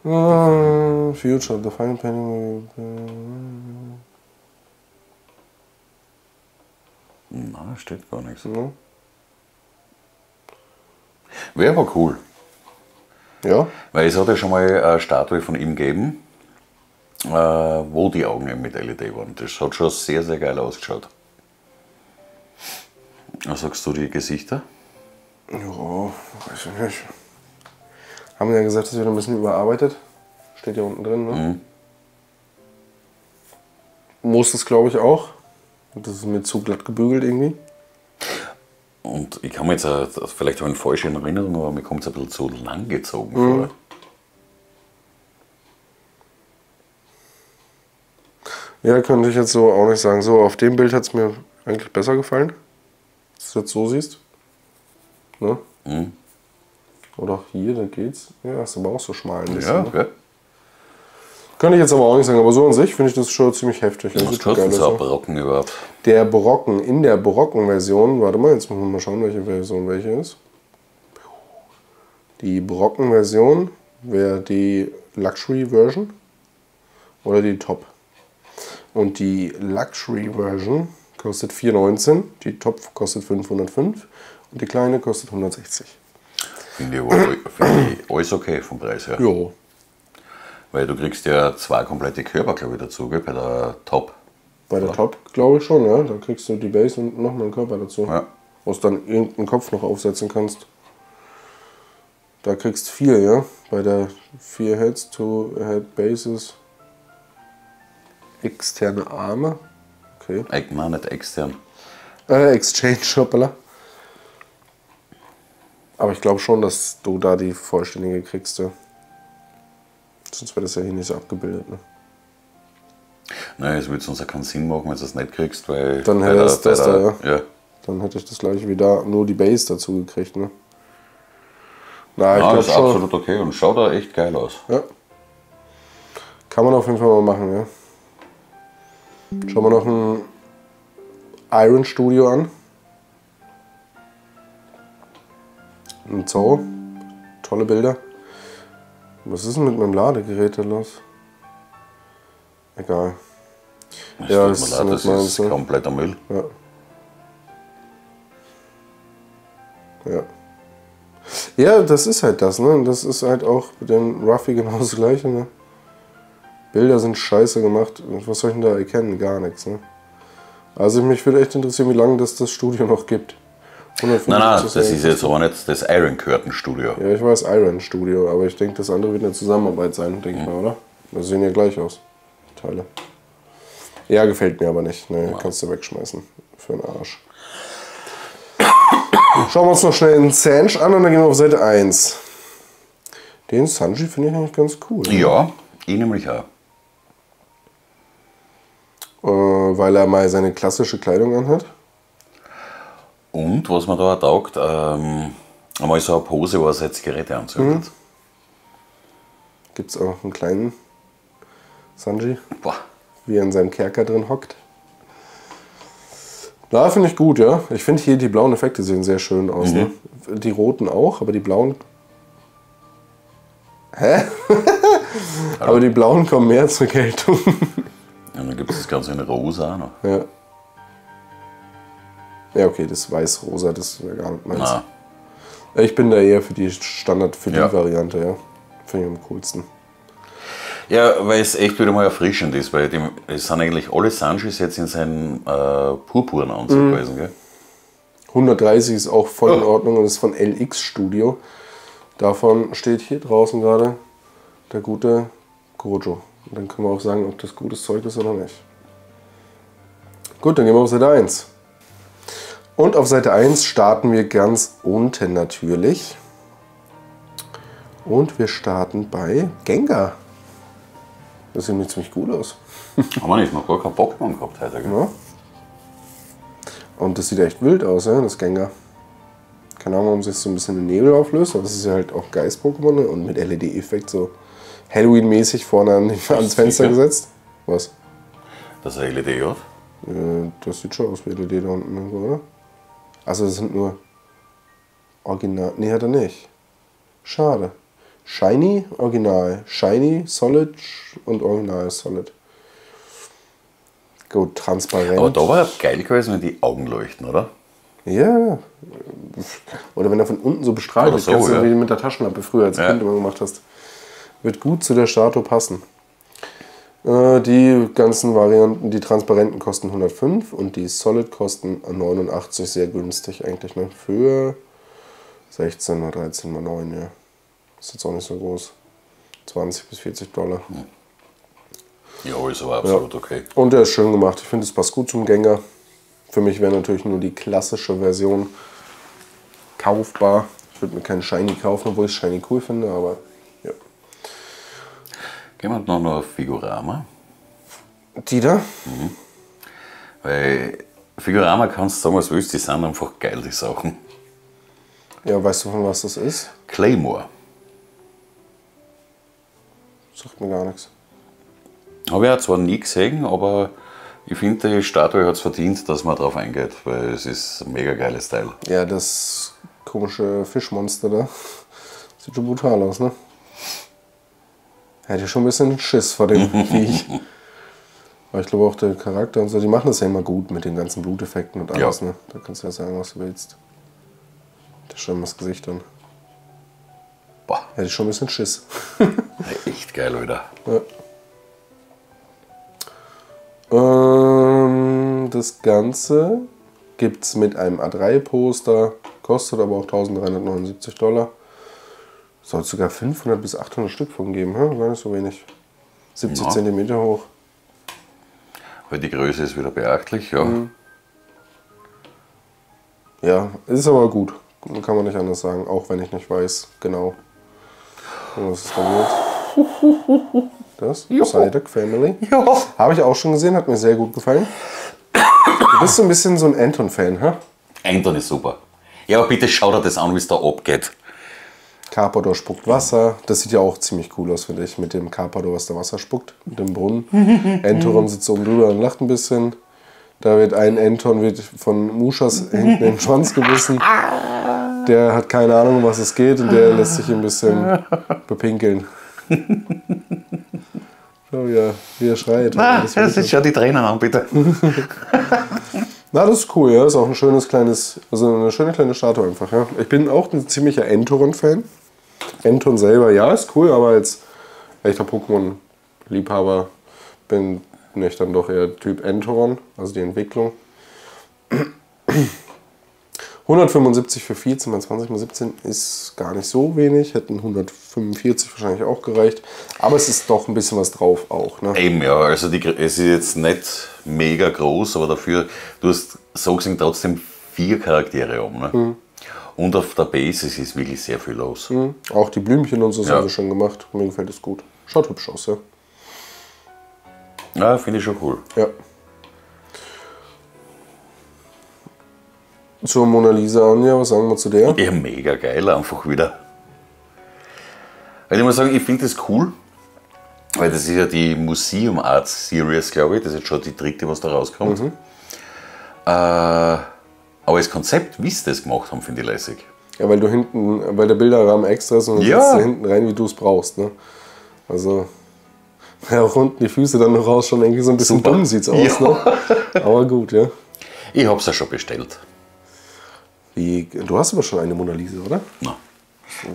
Ah, Future, the final painting. Na, steht gar nichts. Ja. Wäre aber cool. ja, Weil es hat ja schon mal eine Statue von ihm gegeben, wo die Augen eben mit LED waren. Das hat schon sehr, sehr geil ausgeschaut. Was sagst du, die Gesichter? ja, weiß ich nicht. Haben ja gesagt, das wird ein bisschen überarbeitet. Steht ja unten drin, ne? Muss es, glaube ich, auch. Das ist mir zu glatt gebügelt irgendwie. Und ich kann mir jetzt, äh, vielleicht habe ich eine falsche Erinnerung, aber mir kommt es ein bisschen zu lang gezogen vor. Ja, könnte ich jetzt so auch nicht sagen. So, auf dem Bild hat es mir eigentlich besser gefallen. Dass du jetzt so siehst. Ne? Mhm. Oder auch hier, da geht's. Ja, ist aber auch so schmal ein bisschen. Ja, ne? gell? Könnte ich jetzt aber auch nicht sagen. Aber so an sich finde ich das schon ziemlich heftig. Das sieht schon kostet so ne? Brocken überhaupt? Der Brocken, in der Brocken-Version, warte mal, jetzt müssen wir mal schauen, welche Version welche ist. Die Brocken-Version wäre die Luxury-Version oder die Top. Und die Luxury-Version kostet 4,19, die Top kostet 505 und die kleine kostet 160. Finde ich, aber- finde ich alles okay vom Preis her. Jo. Weil du kriegst ja zwei komplette Körper, glaube ich, dazu, gell, bei der Top. Bei der Top glaube ich schon, ja. Da kriegst du die Base und nochmal einen Körper dazu. Ja. Wo du dann irgendeinen Kopf noch aufsetzen kannst. Da kriegst du vier, ja. Bei der vier Heads, two Head Bases. Externe Arme. Okay. Äh, Nein, nicht extern. Äh, Exchange, hoppala. Aber ich glaube schon, dass du da die vollständige kriegst, ja. Sonst wäre das ja hier nicht so abgebildet, ne? Nein, es würde sonst auch keinen Sinn machen, wenn du das nicht kriegst, weil. Dann hätte bei das da, der- ja. Dann hätte ich das gleiche wie da, nur die Base dazu gekriegt, ne? Na, ich Ja, ist schon. absolut okay und schaut da echt geil aus. Ja. Kann man auf jeden Fall mal machen, ja. Schauen wir noch ein Iron Studio an. Ein Zoo. Tolle Bilder. Was ist denn mit meinem Ladegerät da los? Egal. Es Ja, mir leid, das meins, ist ne? kompletter Müll. Ja. Ja. Ja, das ist halt das, ne? Das ist halt auch mit den Ruffy genau das gleiche, ne? Bilder sind scheiße gemacht. Was soll ich denn da erkennen? Gar nichts, ne? Also mich würde echt interessieren, wie lange das das Studio noch gibt. 150 Nein, nein, das ist jetzt aber nicht das Iron Curtain Studio. Ja, ich weiß Iron Studio, aber ich denke, das andere wird eine Zusammenarbeit sein, denke ich mal, oder? Das sehen ja gleich aus. Teile. Ja, gefällt mir aber nicht. Ne, kannst du wegschmeißen. Für den Arsch. Schauen wir uns noch schnell den Sanj an und dann gehen wir auf Seite 1. Den Sanji finde ich eigentlich ganz cool. Ja, ich nämlich auch. Äh, weil er mal seine klassische Kleidung anhat. Und was mir da auch taugt, ähm, einmal so eine Pose, wo er seine Zigarette anzündet. Mhm. Gibt es auch einen kleinen Sanji, Boah, wie er in seinem Kerker drin hockt. Da finde ich gut, ja. Ich finde hier die blauen Effekte sehen sehr schön aus. Ne? Die roten auch, aber die blauen. Hä? aber die blauen kommen mehr zur Geltung. Und dann gibt es das Ganze in Rosa auch noch. ja. Ja, okay, das weiß-rosa, das wäre gar nicht meins. Na, Ich bin da eher für die Standard, für die Ja. Variante, ja. Finde ich am coolsten. Ja, weil es echt wieder mal erfrischend ist, weil die, es sind eigentlich alle Sanjis jetzt in seinem äh, purpuren Anzug Mhm. gewesen. Gell? 130 ist auch voll in Oh. Ordnung und ist von LX Studio. Davon steht hier draußen gerade der gute Gojo. Und dann können wir auch sagen, ob das gutes Zeug ist oder nicht. Gut, dann gehen wir auf Seite 1. Und auf Seite 1 starten wir ganz unten natürlich. Und wir starten bei Gengar. Das sieht nämlich ziemlich gut aus. Haben wir nicht noch gar keinen Pokémon gehabt heute. Gell? Ja. Und das sieht echt wild aus, ja, das Gengar. Keine Ahnung, warum sich so ein bisschen in Nebel auflöst, aber das ist ja halt auch Geist-Pokémon ne? und mit LED-Effekt so Halloween-mäßig vorne an, ans Fenster sicher? gesetzt. Was? Dass er LED hat. Äh, das sieht schon aus wie LED da unten, irgendwo, oder? Also das sind nur Original. Nee, hat er nicht. Schade. Shiny, Original. Shiny, Solid und Original Solid. Gut, transparent. Aber da war geil gewesen, wenn die Augen leuchten, oder? Ja. Oder wenn er von unten so bestrahlt Oder wird, so, ja. wie mit der Taschenlampe früher als Ja. Kind immer gemacht hast. Wird gut zu der Statue passen. Äh, Die ganzen Varianten, die transparenten kosten 105 und die Solid kosten 89, sehr günstig eigentlich, ne? Für 16 mal 13 mal 9, ja. Ist jetzt auch nicht so groß. 20 bis 40 Dollar. Ja, ist aber absolut okay. Und der ist schön gemacht. Ich finde, es passt gut zum Gänger. Für mich wäre natürlich nur die klassische Version kaufbar. Ich würde mir keinen Shiny kaufen, obwohl ich Shiny cool finde, aber ja. Gehen wir noch auf Figurama. Die da? Weil Figurama kannst du sagen, was willst, die sind einfach geil, die Sachen. Ja, weißt du, von was das ist? Claymore. Sagt mir gar nichts. Habe ich auch zwar nie gesehen, aber ich finde, die Statue hat es verdient, dass man drauf eingeht, weil es ist ein mega geiles Teil. Ja, das komische Fischmonster da. Sieht schon brutal aus, ne? Hätte schon ein bisschen Schiss vor dem Viech. Aber ich glaube auch der Charakter und so, die machen das ja immer gut mit den ganzen Bluteffekten und alles, Ja. ne? Da kannst du ja sagen, was du willst. Da schauen das Gesicht an. Boah, Hätte ich schon ein bisschen Schiss. echt geil, wieder. Ja. Ähm, das Ganze gibt es mit einem A3-Poster, kostet aber auch 1379 Dollar. Soll es sogar 500 bis 800 Stück von geben, hm? gar nicht so wenig. 70 Ja. Zentimeter hoch. Weil die Größe ist wieder beachtlich, ja. Ja, ist aber gut. Kann man nicht anders sagen, auch wenn ich nicht weiß genau, was es da wird. Das? Psyduck Family. Ja. Habe ich auch schon gesehen, hat mir sehr gut gefallen. Du bist so ein bisschen so ein Anton-Fan, hä? Anton ist super. Ja, aber bitte schau dir das an, wie es da abgeht. Carpador spuckt Wasser. Das sieht ja auch ziemlich cool aus, finde ich, mit dem Carpador, was da Wasser spuckt, mit dem Brunnen. Entoron sitzt oben drüber und lacht ein bisschen. Da wird ein Enton wird von Muschas hinten in den Schwanz gebissen. Der hat keine Ahnung, um was es geht und der lässt sich ein bisschen bepinkeln. Schau, wie er, wie er schreit. Das finde ich- schau die Tränen an, bitte. Na, das ist cool, ja. Ist auch ein schönes kleines, also eine schöne kleine Statue einfach, ja. Ich bin auch ein ziemlicher Entoron-Fan. Enton selber, ja, ist cool, aber als echter Pokémon-Liebhaber bin ich dann doch eher Typ Entoron, also die Entwicklung. 175 für 14 mal 20 mal 17 ist gar nicht so wenig, hätten 145 wahrscheinlich auch gereicht. Aber es ist doch ein bisschen was drauf auch. Ne? Eben, ja, also die, es ist jetzt nicht mega groß, aber dafür, du hast so gesehen trotzdem vier Charaktere um. Ne? Und auf der Basis ist wirklich sehr viel los. Auch die Blümchen und so sind Ja. wir schon gemacht. Mir gefällt es gut. Schaut hübsch aus, ja. Ja, finde ich schon cool. Ja. Zur Mona Lisa, Anja, was sagen wir zu der? Ja, mega geil, einfach wieder. Also ich muss sagen, ich finde das cool, weil das ist ja die Museum Art Series, glaube ich. Das ist jetzt schon die dritte, was da rauskommt. Äh, aber das Konzept, wie sie das gemacht haben, finde ich lässig. Ja, weil du hinten, weil der Bilderrahmen extra ist und du Ja. setzt du hinten rein, wie du es brauchst. Ne? Also, ja, auch unten die Füße dann noch raus, schon irgendwie so ein bisschen Super. dumm sieht's aus. Ja. Ne? Aber gut, ja. Ich habe es ja schon bestellt. Wie, du hast aber schon eine Mona Lisa, oder? Na.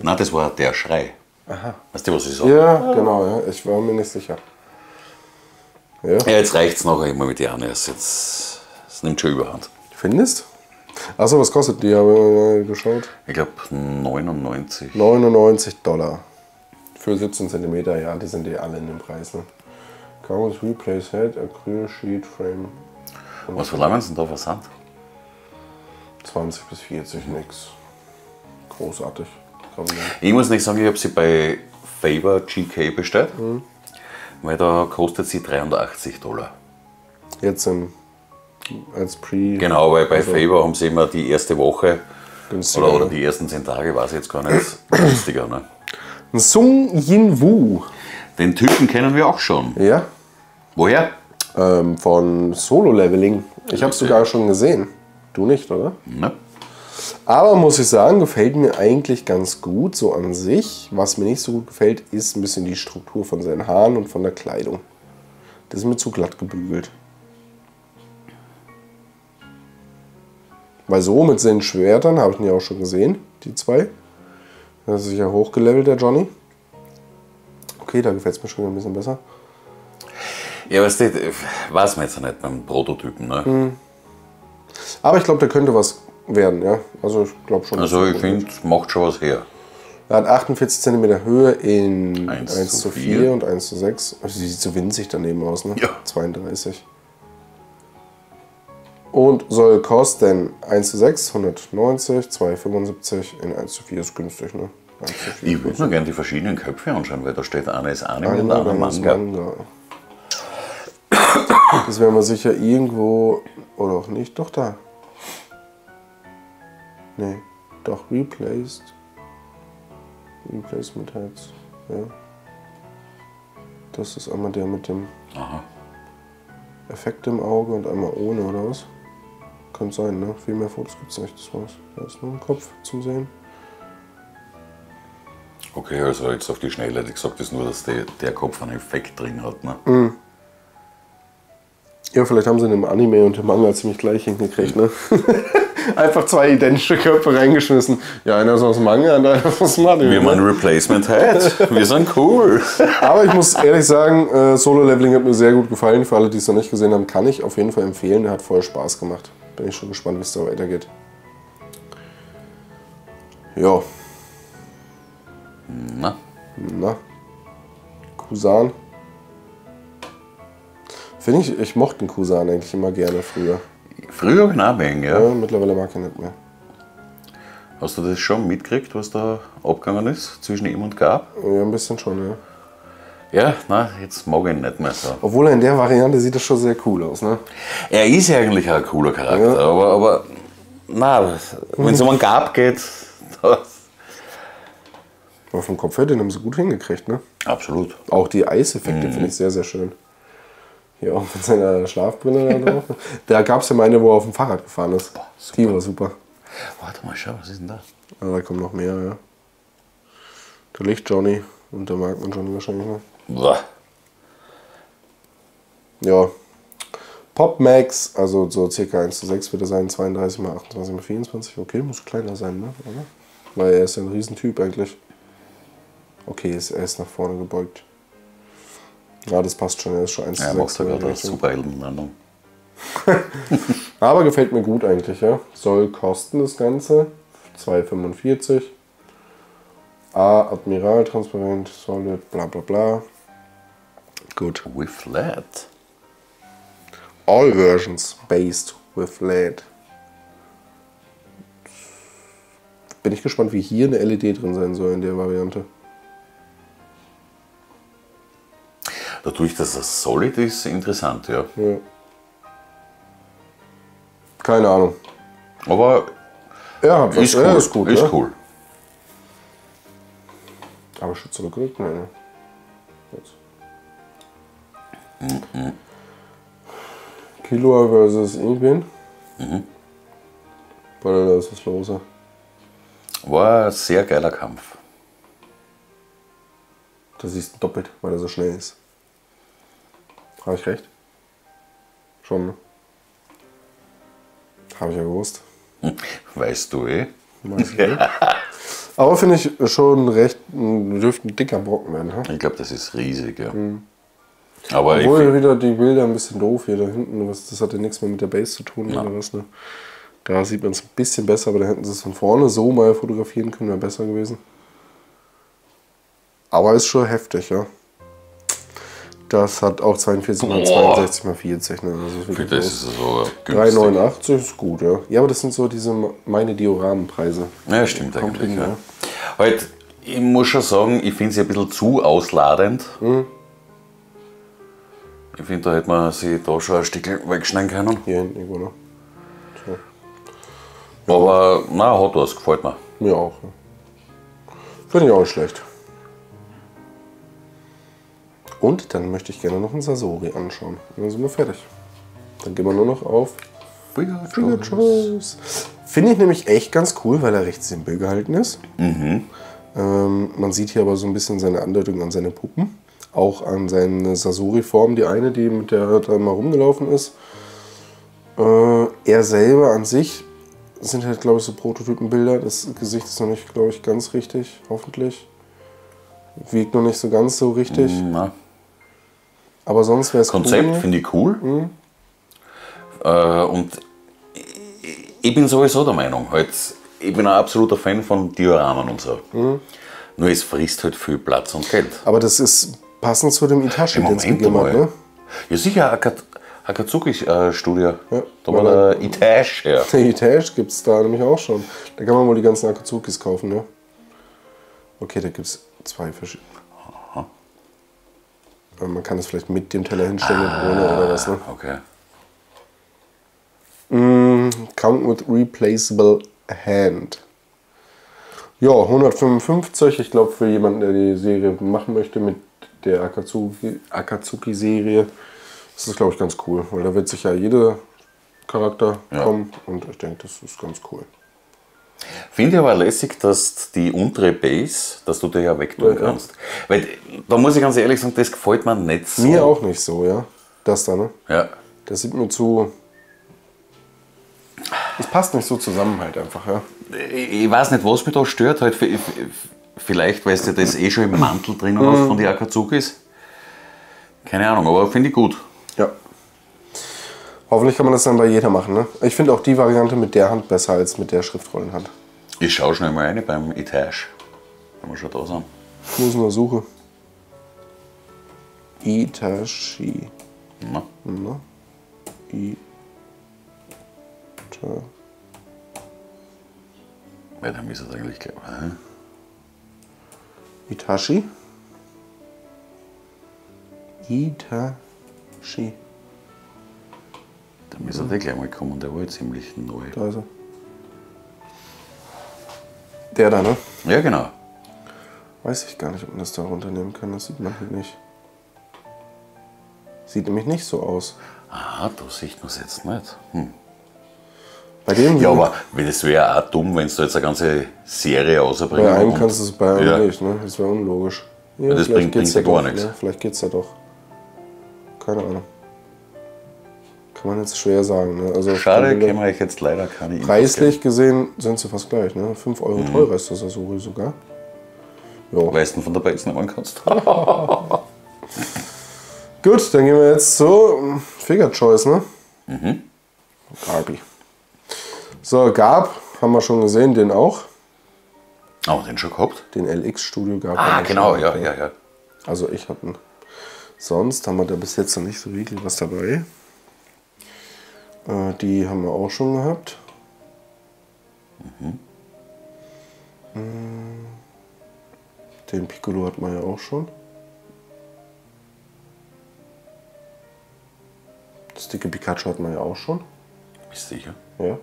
Nein, das war der Schrei. Aha. Weißt du, was ich sage? Ja, genau, ja. Ich war mir nicht sicher. Ja. Ja, jetzt reicht es nachher immer mit Janis. Jetzt, es nimmt schon überhand. Findest? Achso, was kostet die? Habe ich geschaut. Ich glaube 99. 99 Dollar. Für 17 cm, ja, die sind eh alle in dem Preis. Ne? Canvas Replace Head, Acryl Sheet Frame. Was verlangen sie denn da Versand? 20 bis 40, nix. Großartig. Ich muss nicht sagen, ich habe sie bei Faber GK bestellt. Weil da kostet sie 83 Dollar. Jetzt im, als Pre. Genau, weil bei Also- Faber haben sie immer die erste Woche günstiger. oder, oder die ersten 10 Tage, weiß ich jetzt gar nicht, günstiger. Ne? Sung Yin Wu. Den Typen kennen wir auch schon. Ja. Woher? Ähm, von Solo Leveling. Ich habe es sogar schon gesehen. Du nicht, oder? Ne? Aber muss ich sagen, gefällt mir eigentlich ganz gut so an sich. Was mir nicht so gut gefällt, ist ein bisschen die Struktur von seinen Haaren und von der Kleidung. Das ist mir zu glatt gebügelt. Weil so mit seinen Schwertern, habe ich ihn ja auch schon gesehen, die zwei. Das ist ja hochgelevelt, der Johnny. Okay, da gefällt es mir schon ein bisschen besser. Ja, weißt du, weiß man jetzt nicht beim Prototypen. Ne? Hm. Aber ich glaube, der könnte was werden, ja. Also ich glaube schon. Also der ich finde, macht schon was her. Er hat 48 cm Höhe in 1, 1 zu zu 4 4 und 1 zu 6. Also sieht so winzig daneben aus, ne? Ja. 32. Und soll kosten 1 zu 6, 190, 275, in 1 zu 4 ist günstig, ne? 1 zu 4 Ich würde mir gerne die verschiedenen Köpfe anschauen, weil da steht einer ist Anime und dann ist Manga. Manga. Das werden wir sicher irgendwo, oder auch nicht, doch da. Nee, doch, replaced. Replacement Heads, ja. Das ist einmal der mit dem Aha. Effekt im Auge und einmal ohne, oder was? Könnte sein, ne? Viel mehr Fotos gibt es nicht, das war's. Da ist nur ein Kopf zum Sehen. Okay, also jetzt auf die Schnelle hätte ich gesagt, ist nur, dass der, der Kopf einen Effekt drin hat. Ne? Mhm. Ja, vielleicht haben sie in dem Anime und dem Manga ziemlich gleich hingekriegt, ne? Einfach zwei identische Köpfe reingeschmissen. Ja, einer ist aus dem Manga und einer ist aus dem Anime. Wir ne? haben ein Replacement Head. Wir sind cool. Aber ich muss ehrlich sagen, äh, Solo Leveling hat mir sehr gut gefallen. Für alle, die es noch nicht gesehen haben, kann ich auf jeden Fall empfehlen. Der hat voll Spaß gemacht. Bin ich schon gespannt, wie es da weitergeht. Ja, Na, na. Kusan. Finde ich, ich mochte den Kusan eigentlich immer gerne früher. früher mögen, ja. Ja, mittlerweile mag ich ihn nicht mehr. Hast du das schon mitgekriegt, was da abgegangen ist zwischen ihm und Gab? Ja, ein bisschen schon, ja. Ja, na, jetzt mag ich ihn nicht mehr so. Obwohl er in der Variante sieht das schon sehr cool aus, ne? Er ist ja eigentlich ein cooler Charakter, aber, aber na, wenn es um einen Gab geht, das, Aber vom Kopf her, den haben sie gut hingekriegt, ne? absolut. Auch die Eiseffekte finde ich sehr, sehr schön. Hier auch mit seiner Schlafbrille da drauf. Da gab es ja mal eine, wo er auf dem Fahrrad gefahren ist. Die war super. Warte mal, schau, was ist denn da? Aber da kommen noch mehr, ja. Der Licht Johnny und der mag man Johnny wahrscheinlich noch. Boah. Ja. Pop Max, also so circa 1 zu 6 wird er sein, 32 mal 28 mal 24. Okay, muss kleiner sein, ne? Oder? Weil er ist ja ein Riesentyp eigentlich. Okay, er ist nach vorne gebeugt. Ja, das passt schon, er ist schon 1 Er zu macht 6. da gerade eine Richtung. super Elbenlandung. Aber gefällt mir gut eigentlich, ja. Soll kosten das Ganze 2,45. A, Admiral, transparent, solid, bla bla bla. Gut. With LED. All versions based with LED. Bin ich gespannt, wie hier eine LED drin sein soll in der Variante. Dadurch, dass es solid ist, interessant, ja. Ja. Keine Ahnung. Aber Er was. ist cool. Er ist gut, ist ja? cool. Aber schon zurückgerückt? Nein, ne? Jetzt. Killua versus Ingwin. Mhm. Warte, da ist was los. ja. War ein sehr geiler Kampf. Da siehst du doppelt, weil er so schnell ist. Habe ich recht? Schon, ne? Habe ich ja gewusst. Weißt du eh? Weiß ich nicht. Aber finde ich schon recht, dürfte ein dicker Brocken werden. Ha? Ich glaube, das ist riesig, ja. Aber ich, Obwohl wieder die Bilder ein bisschen doof hier da hinten. Was, das hat ja nichts mehr mit der Base zu tun oder was. Ne? Da sieht man es ein bisschen besser, aber da hätten sie es von vorne so mal fotografieren können, wäre besser gewesen. Aber ist schon heftig, ja. Das hat auch 42 mal Boah. 62 mal 40. Ne? Das ist das ist so günstig. 3,89 ist gut, ja. Ja, aber das sind so diese meine Dioramenpreise. Ja, stimmt Kommt eigentlich. hin, Ja. ja. Halt, ich muss schon sagen, ich finde sie ein bisschen zu ausladend. Mhm. Ich finde, da hätte man sie da schon ein Stück wegschneiden können. Hier hinten irgendwo noch. Aber na, hat was, gefällt mir. Mir auch. Ja. Finde ich auch nicht schlecht. Und dann möchte ich gerne noch einen Sasori anschauen. Dann sind wir fertig. Dann gehen wir nur noch auf Trigger Choice. Finde ich nämlich echt ganz cool, weil er recht simpel gehalten ist. Ähm, man sieht hier aber so ein bisschen seine Andeutung an seine Puppen. Auch an seine Sasori-Form, die eine, die mit der er da mal rumgelaufen ist. Äh, er selber an sich sind halt, glaube ich, so Prototypenbilder. Das Gesicht ist noch nicht, glaube ich, ganz richtig, hoffentlich. Wiegt noch nicht so ganz so richtig. Na, Aber sonst wäre es Konzept cool. finde ich cool. Mhm. Äh, und ich, bin sowieso der Meinung, halt, ich bin ein absoluter Fan von Dioramen und so. Mhm. Nur es frisst halt viel Platz und Geld. Aber das ist passend zu dem Itachi, den es gegeben hat. Ne? Ja, sicher, Aka- Akatsuki-Studio. Ja, da war der Itachi her. Der Itachi gibt es da nämlich auch schon. Da kann man wohl die ganzen Akatsukis kaufen, ne? Okay, da gibt es zwei verschiedene. Man kann es vielleicht mit dem Teller hinstellen und ohne oder was, ne? Okay. Count with Replaceable Hand. Ja, 155. Ich glaube, für jemanden, der die Serie machen möchte mit der Akatsuki- Akatsuki-Serie, ist das, glaube ich, ganz cool. Weil da wird sicher jeder Charakter Ja. kommen und ich denke, das ist ganz cool. Finde ich aber lässig, dass die untere Base, dass du die ja wegtun Ja, ja. kannst. Weil da muss ich ganz ehrlich sagen, das gefällt mir nicht so. Mir auch nicht so, ja. Das da, ne? Ja. Das sieht mir zu. Es passt nicht so zusammen halt einfach, ja. Ich weiß nicht, was mich da stört. Halt, vielleicht, weil du das eh schon im Mantel drinnen Mhm. hast von den Akazukis. Keine Ahnung, aber finde ich gut. Ja. Hoffentlich kann man das dann bei jeder machen, ne? Ich finde auch die Variante mit der Hand besser als mit der Schriftrollenhand. Ich schaue schnell mal rein beim Etage, wenn wir schon da sind. Ich muss nur suchen. Itachi. Na, Ne? Ita. weil dann ist es eigentlich gleich. Hä? Itachi. Itachi. Dann ist er eh gleich mal gekommen, der war jetzt ziemlich neu. Da ist er. Der da, ne? Ja, genau. Weiß ich gar nicht, ob man das da runternehmen kann. Das sieht man hier nicht. Sieht nämlich nicht so aus. Ah, da sieht man es jetzt nicht. Hm. Bei dem Ja, aber das wäre auch dumm, wenn du jetzt eine ganze Serie rausbringst. bei einem kannst du es bei einem Ja. nicht, ne? Das wäre unlogisch. Ja, das bringt- bringt ja gar nichts. Ne? Vielleicht geht's ja doch. Keine Ahnung. Kann man jetzt schwer sagen, ne? Also Schade, wir euch jetzt leider keine Preislich gesehen sind sie fast gleich, ne? 5 Euro Mhm. teurer ist das Asuri sogar. Ja. Weißt du von der Beizen nehmen kannst? Gut, dann gehen wir jetzt zu Figure Choice, ne? Mhm. Garbi. So, Gab haben wir schon gesehen, den auch. Oh, den schon gehabt? Den LX Studio Gab. Ah, genau, ja, ja, ja. Also ich habe ihn. Sonst haben wir da bis jetzt noch nicht so wirklich was dabei. Äh, die haben wir auch schon gehabt. Mm. Den Piccolo hat man ja auch schon. Das dicke Pikachu hat man ja auch schon. Bist du sicher? Ja.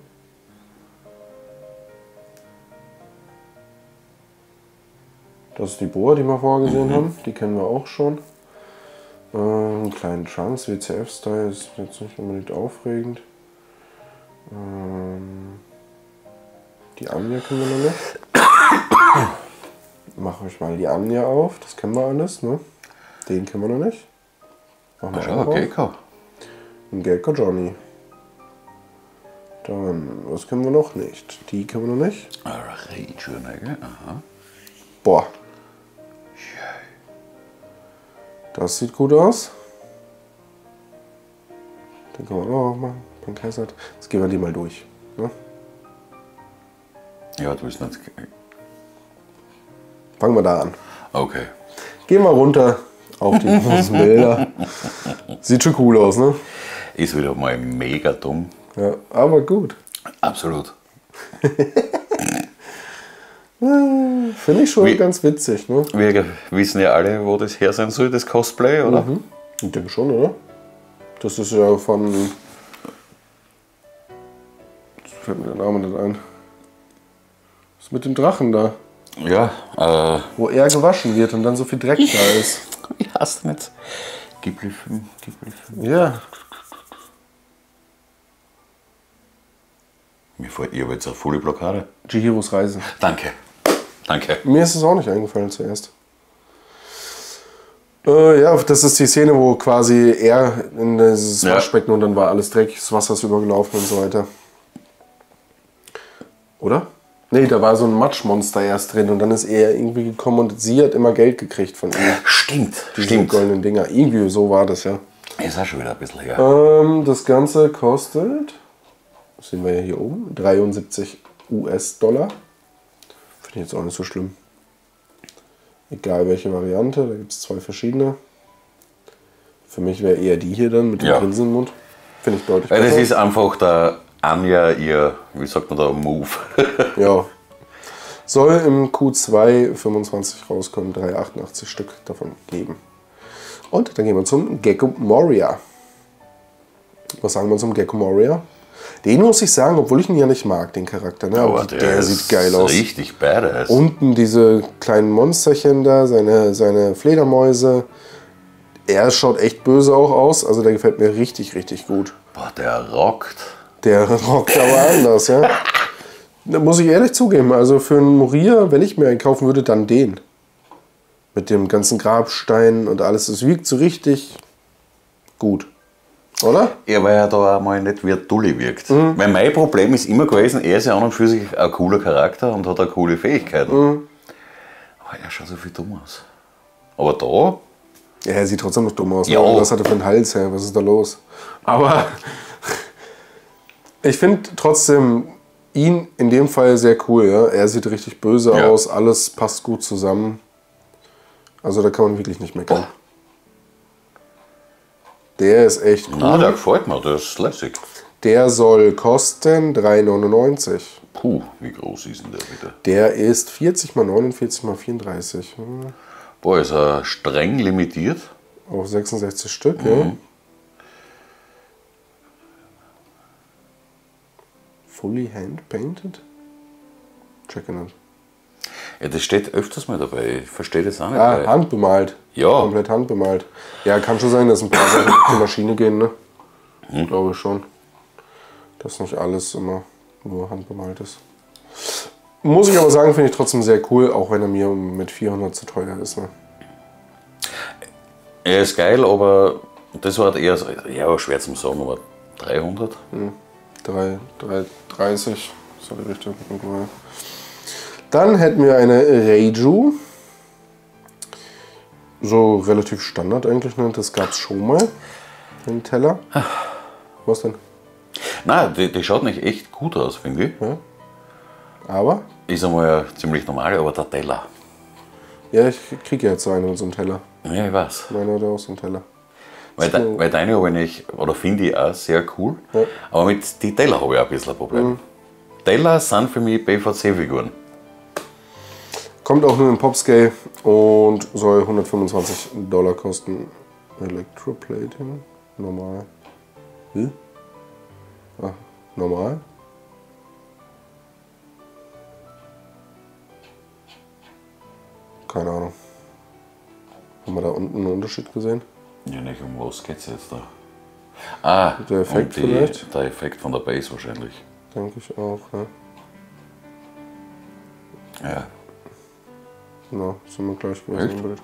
Das ist die Boa, die wir vorher gesehen haben. Die kennen wir auch schon. Ähm, einen kleinen Trunks, WCF-Style, ist jetzt nicht unbedingt aufregend. Ähm, die Anja kennen wir noch nicht. Mache ich mal die Anja auf, das kennen wir alles, ne? Den kennen wir noch nicht. Machen wir auf. komm. Ein Gecko Johnny. Dann, was können wir noch nicht? Die können wir noch nicht. Rage, ne? Aha. Boah. Das sieht gut aus. Den kann man auch machen. Pankaiser. Jetzt gehen wir die mal durch. Ne? Ja, du bist nicht. Fangen wir da an. Okay. Gehen wir runter auf die großen Bilder. Sieht schon cool aus, ne? Ist wieder mal mega dumm. Ja, aber gut. Absolut. Finde ich schon Wie- ganz witzig, ne? Wir wissen ja alle, wo das her sein soll, das Cosplay, oder? Ich denke schon, oder? Das ist ja von. Jetzt fällt mir der Name nicht ein. Was ist mit dem Drachen da? Ja, äh, Wo er gewaschen wird und dann so viel Dreck da ist. ich hasse nicht. Ghibli-Film, Ghibli-Film. Ja. Mir fällt, ich habe jetzt eine volle Blockade. Chihiros Reise. Danke. Danke. Mir ist es auch nicht eingefallen zuerst. Äh, ja, das ist die Szene, wo quasi er in dieses Ja. Waschbecken und dann war alles Dreck, das Wasser ist übergelaufen und so weiter. Oder? Nee, da war so ein Matschmonster erst drin und dann ist er irgendwie gekommen und sie hat immer Geld gekriegt von ihm. Stimmt, Diese stimmt. goldenen Dinger. Irgendwie so war das ja. Ist auch schon wieder ein bisschen her. Ähm, das Ganze kostet, das sehen wir ja hier oben, 73 US-Dollar. Finde ich jetzt auch nicht so schlimm. Egal welche Variante, da gibt es zwei verschiedene. Für mich wäre eher die hier dann mit dem Ja. Grinsen im Mund. Finde ich deutlich Weil das besser. ist einfach der Anja ihr, wie sagt man da, Move. Ja. Soll im Q2 25 rauskommen, 388 Stück davon geben. Und dann gehen wir zum Gecko Moria. Was sagen wir zum Gecko Moria? Den muss ich sagen, obwohl ich ihn ja nicht mag, den Charakter. Ne? Aber Aber der, sieht geil aus. Richtig badass. Unten diese kleinen Monsterchen da, seine, seine Fledermäuse. Er schaut echt böse auch aus. Also der gefällt mir richtig, richtig gut. Boah, der rockt. Der rockt aber anders, ja. Da muss ich ehrlich zugeben, also für einen Moria, wenn ich mir einen kaufen würde, dann den. Mit dem ganzen Grabstein und alles. Es wiegt so richtig gut. Oder? Er war ja da einmal nicht wie ein Dulli wirkt. Mhm. Weil mein Problem ist immer gewesen, er ist ja an und für sich ein cooler Charakter und hat auch coole Fähigkeiten. Mhm. Aber er schaut so viel dumm aus. Aber da, Ja, er sieht trotzdem noch dumm aus. Ja. Ne? Was hat er für einen Hals, her? Was ist da los? Aber ich finde trotzdem ihn in dem Fall sehr cool. Ja? Er sieht richtig böse Ja. aus, alles passt gut zusammen. Also da kann man wirklich nicht meckern. Der ist echt cool. na, der gefällt mir, der ist lässig. Der soll kosten 3,99. Puh, wie groß ist denn der bitte? Der ist 40 x 49 x 34. hm, Boah, ist er streng limitiert. Auf 66 Stück, ja. Fully hand painted? Check it out. Ja, das steht öfters mal dabei. Ich verstehe das auch nicht. Ah, weil- handbemalt. Ja. Komplett handbemalt. Ja, kann schon sein, dass ein paar Sachen auf die Maschine gehen, ne? Glaube ich schon. Dass nicht alles immer nur handbemalt ist. Muss ich aber sagen, finde ich trotzdem sehr cool, auch wenn er mir mit 400 zu teuer ist. Ne? Er ist geil, aber das war eher ja, schwer zum sagen, aber 300? 3, 3, 30, so die Richtung. Dann hätten wir eine Reiju. So relativ Standard eigentlich, ne? das gab es schon mal. Den Teller. Was denn? Nein, die, die schaut nicht echt gut aus, finde ich. Aber, Ist einmal ja ziemlich normal, aber der Teller. ja, ich kriege jetzt so einen und so einen Teller. Ja, ich weiß. Meiner hat auch so einen Teller. Weil, de, weil deine habe ich nicht, oder finde ich auch sehr cool. Ja. Aber mit den Teller habe ich auch ein bisschen ein Problem. Teller sind für mich BVC-Figuren. Kommt auch nur in Popscale und soll 125 Dollar kosten. Electroplating, normal. Wie? Ah, normal. Keine Ahnung. Haben wir da unten einen Unterschied gesehen? Ja, nicht um was geht's jetzt da? Ah, Der Effekt die, vielleicht? Der Effekt von der Base wahrscheinlich. Denke ich auch. Ne? Ja. Na, sind wir gleich gewesen im Bild.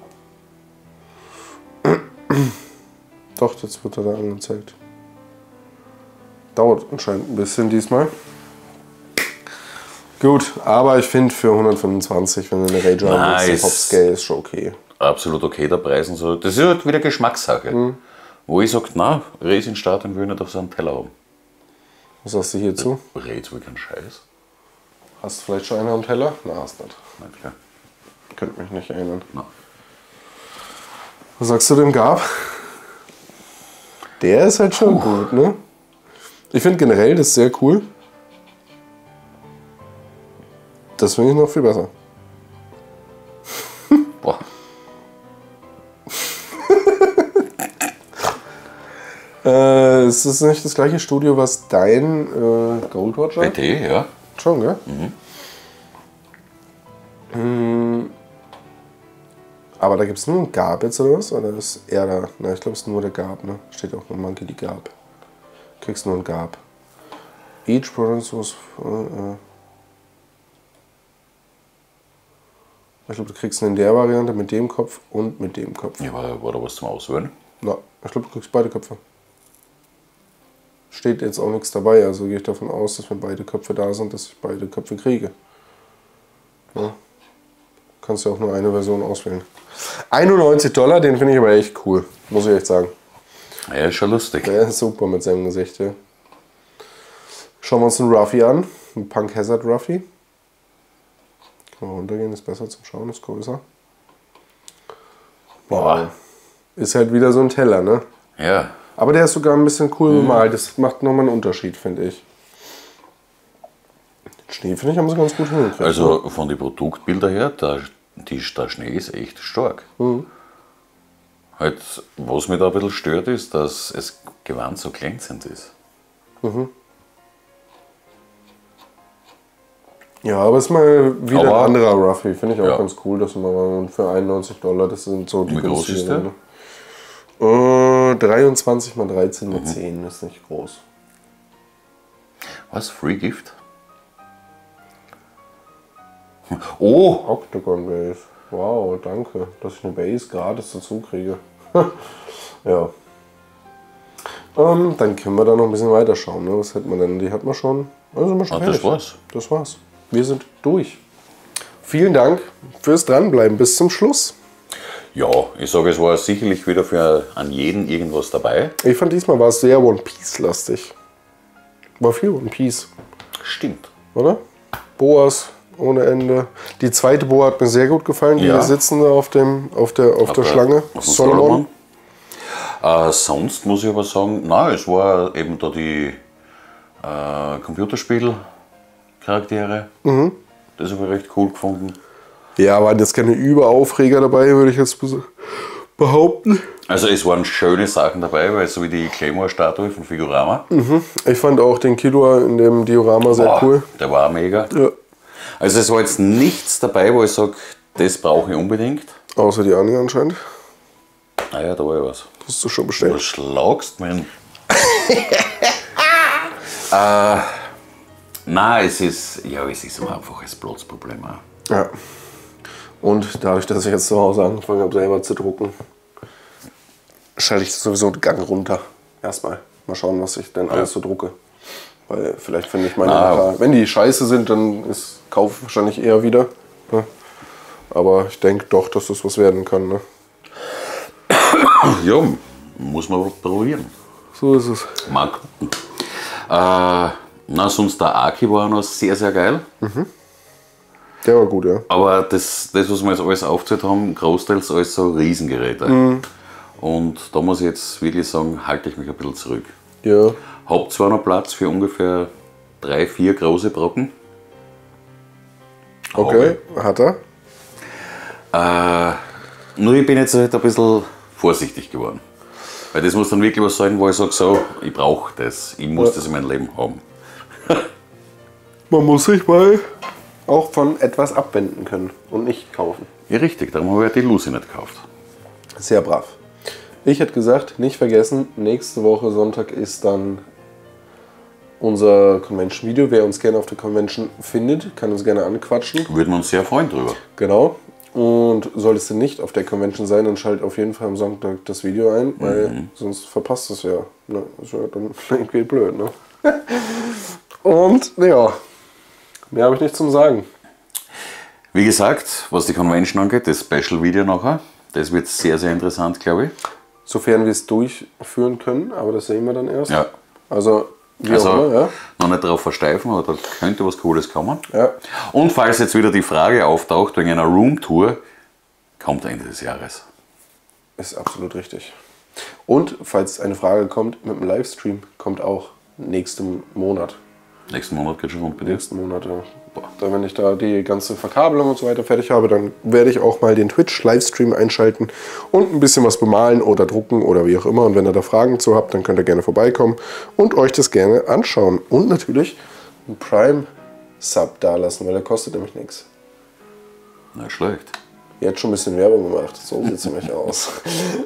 Doch, jetzt wird er da angezeigt. Dauert anscheinend ein bisschen diesmal. Gut, aber ich finde für 125, wenn du eine Rage haben willst, Nice. der Hop-Scale ist schon okay. Absolut okay, der Preis und so. Das ist halt wieder Geschmackssache. Mhm. Wo ich sage, na, Racing-Start will nicht auf so einen Teller haben. Was sagst du hierzu? Rät's wohl keinen Scheiß. Hast du vielleicht schon einen am Teller? Na, hast nicht. Nicht klar. Könnte mich nicht erinnern. Na. Was sagst du dem Gab? Der ist halt schon gut, ne? Ich finde generell das sehr cool. Das finde ich noch viel besser. Boah. Äh, ist das nicht das gleiche Studio, was dein äh, hat? BT, ja. Schon, gell? Mm. Aber da gibt es nur einen Gab jetzt oder was? Oder ist er da? Na, ich glaube, es ist nur der Gab, ne? Steht auch nur Monkey die Gab. Kriegst nur einen Gab. Each product was. Äh. ich glaube, du kriegst ihn in der Variante mit dem Kopf und mit dem Kopf. Ja, war, war da was zum Auswählen? Na, ich glaube, du kriegst beide Köpfe. Steht jetzt auch nichts dabei, also gehe ich davon aus, dass wenn beide Köpfe da sind, dass ich beide Köpfe kriege. Ja. Kannst ja auch nur eine Version auswählen. 91 Dollar, den finde ich aber echt cool, muss ich echt sagen. Ja, ist schon lustig. Der ist super mit seinem Gesicht, ja. Schauen wir uns den Ruffy an, einen Punk Hazard Ruffy. Kann man runtergehen, ist besser zum Schauen, ist größer. Boah. Ist halt wieder so ein Teller, ne? Ja. Aber der ist sogar ein bisschen cool bemalt. Das macht nochmal einen Unterschied, finde ich. Den Schnee, finde ich, haben sie ganz gut hingekriegt. Also von den Produktbildern her, der, die, der Schnee ist echt stark. Halt, was mich da ein bisschen stört, ist, dass es Gewand so glänzend ist. ja, aber ist mal wieder Aber- ein anderer Ruffy. Finde ich auch Ja. ganz cool, dass man für 91 Dollar, das sind so die Wie groß ist günstigeren, ne? Äh, 23 mal 13 mal 10 ist nicht groß. Was? Free Gift? Oh! Octagon Base. Wow, danke, dass ich eine Base gratis dazu kriege. ja. Ähm, dann können wir da noch ein bisschen weiter schauen. Ne? Was hätten wir denn? Die hat man schon. Also sind wir schon das fertig. war's. Das war's. Wir sind durch. Vielen Dank fürs Dranbleiben bis zum Schluss. Ja, ich sage, es war sicherlich wieder für an jeden irgendwas dabei. Ich fand diesmal war es sehr One Piece lastig. War viel One Piece, Stimmt. oder? Boas ohne Ende. Die zweite Boa hat mir sehr gut gefallen. Die Ja. hier sitzen da auf, dem, auf der, auf der Schlange. Auf Solomon. Solomon. Äh, sonst muss ich aber sagen, nein, es war eben da die äh, Computerspiel-Charaktere. Mhm. Das habe ich recht cool gefunden. Ja, waren jetzt keine Überaufreger dabei, würde ich jetzt behaupten. Also es waren schöne Sachen dabei, weil so wie die Claymore-Statue von Figurama. Ich fand auch den Killua in dem Diorama sehr Boah, cool. Der war mega. Ja. Also es war jetzt nichts dabei, wo ich sage, das brauche ich unbedingt. Außer die Annie anscheinend. Naja, da war ja was. Hast du schon Du bestellt. schlagst mein. äh, nein, es ist, ja, es ist ein Platzproblem. auch. Ja. Und dadurch, dass ich jetzt zu Hause angefangen habe, selber zu drucken, schalte ich sowieso den Gang runter. Erstmal. Mal schauen, was ich denn alles so drucke. Weil vielleicht finde ich meine Ah. nachher- Wenn die scheiße sind, dann ist Kauf wahrscheinlich eher wieder. Ne? Aber ich denke doch, dass das was werden kann. Ne? Ja, muss man probieren. So ist es. Mag. Äh, na, sonst der Aki war noch sehr, sehr geil. Der war gut, ja. Aber das, das was wir jetzt alles aufgezählt haben, großteils alles so Riesengeräte. Und da muss ich jetzt wirklich sagen, halte ich mich ein bisschen zurück. Ja. Hab zwar noch Platz für ungefähr drei, vier große Brocken. Okay, hat er. Äh, nur ich bin jetzt halt ein bisschen vorsichtig geworden. Weil das muss dann wirklich was sein, wo ich sage, so, ich brauche das, ich muss Ja. das in meinem Leben haben. Man muss sich mal auch von etwas abwenden können und nicht kaufen. Ja, richtig, darum habe ich ja die Lucy nicht gekauft. Sehr brav. Ich hätte gesagt, nicht vergessen, nächste Woche Sonntag ist dann unser Convention-Video. Wer uns gerne auf der Convention findet, kann uns gerne anquatschen. Würden wir uns sehr freuen drüber. Genau. Und solltest du nicht auf der Convention sein, dann schalt auf jeden Fall am Sonntag das Video ein, weil sonst verpasst es ja. Ne? Ist ja dann irgendwie blöd, ne? Und ja, mehr habe ich nicht zum Sagen. Wie gesagt, was die Convention angeht, das Special-Video nachher, das wird sehr, sehr interessant, glaube ich. Sofern wir es durchführen können, aber das sehen wir dann erst. Ja. Also, wie Also immer, ja. noch nicht darauf versteifen, aber da könnte was Cooles kommen. Ja. Und falls jetzt wieder die Frage auftaucht wegen einer Roomtour, kommt Ende des Jahres. Ist absolut richtig. Und falls eine Frage kommt mit dem Livestream, kommt auch nächsten Monat. Nächsten Monat geht schon rund bei dir. Nächsten Monat, ja. Dann, wenn ich da die ganze Verkabelung und so weiter fertig habe, dann werde ich auch mal den Twitch-Livestream einschalten und ein bisschen was bemalen oder drucken oder wie auch immer. Und wenn ihr da Fragen zu habt, dann könnt ihr gerne vorbeikommen und euch das gerne anschauen. Und natürlich einen Prime-Sub dalassen, weil der kostet nämlich nichts. Na schlecht. Jetzt schon ein bisschen Werbung gemacht. So sieht es nämlich aus.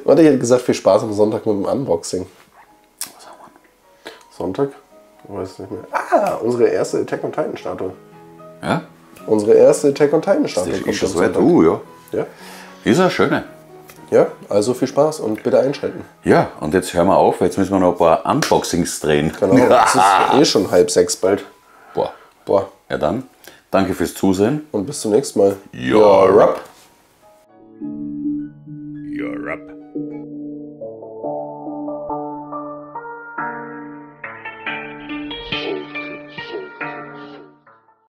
Warte, ich hätte gesagt, viel Spaß am Sonntag mit dem Unboxing. Was haben wir? Sonntag? Ich weiß nicht mehr. Ah, unsere erste Attack on Titan Statue. Ja? Unsere erste Attack on Titan Statue. Das ist weit. Sonntag. Uh, ja. Ja? Ist eine schöne. ja, also viel Spaß und bitte einschalten. Ja, und jetzt hören wir auf, jetzt müssen wir noch ein paar Unboxings drehen. Genau, es ist eh schon halb sechs bald. Boah. Boah, Ja dann, danke fürs Zusehen. und bis zum nächsten Mal. You're up. You're up.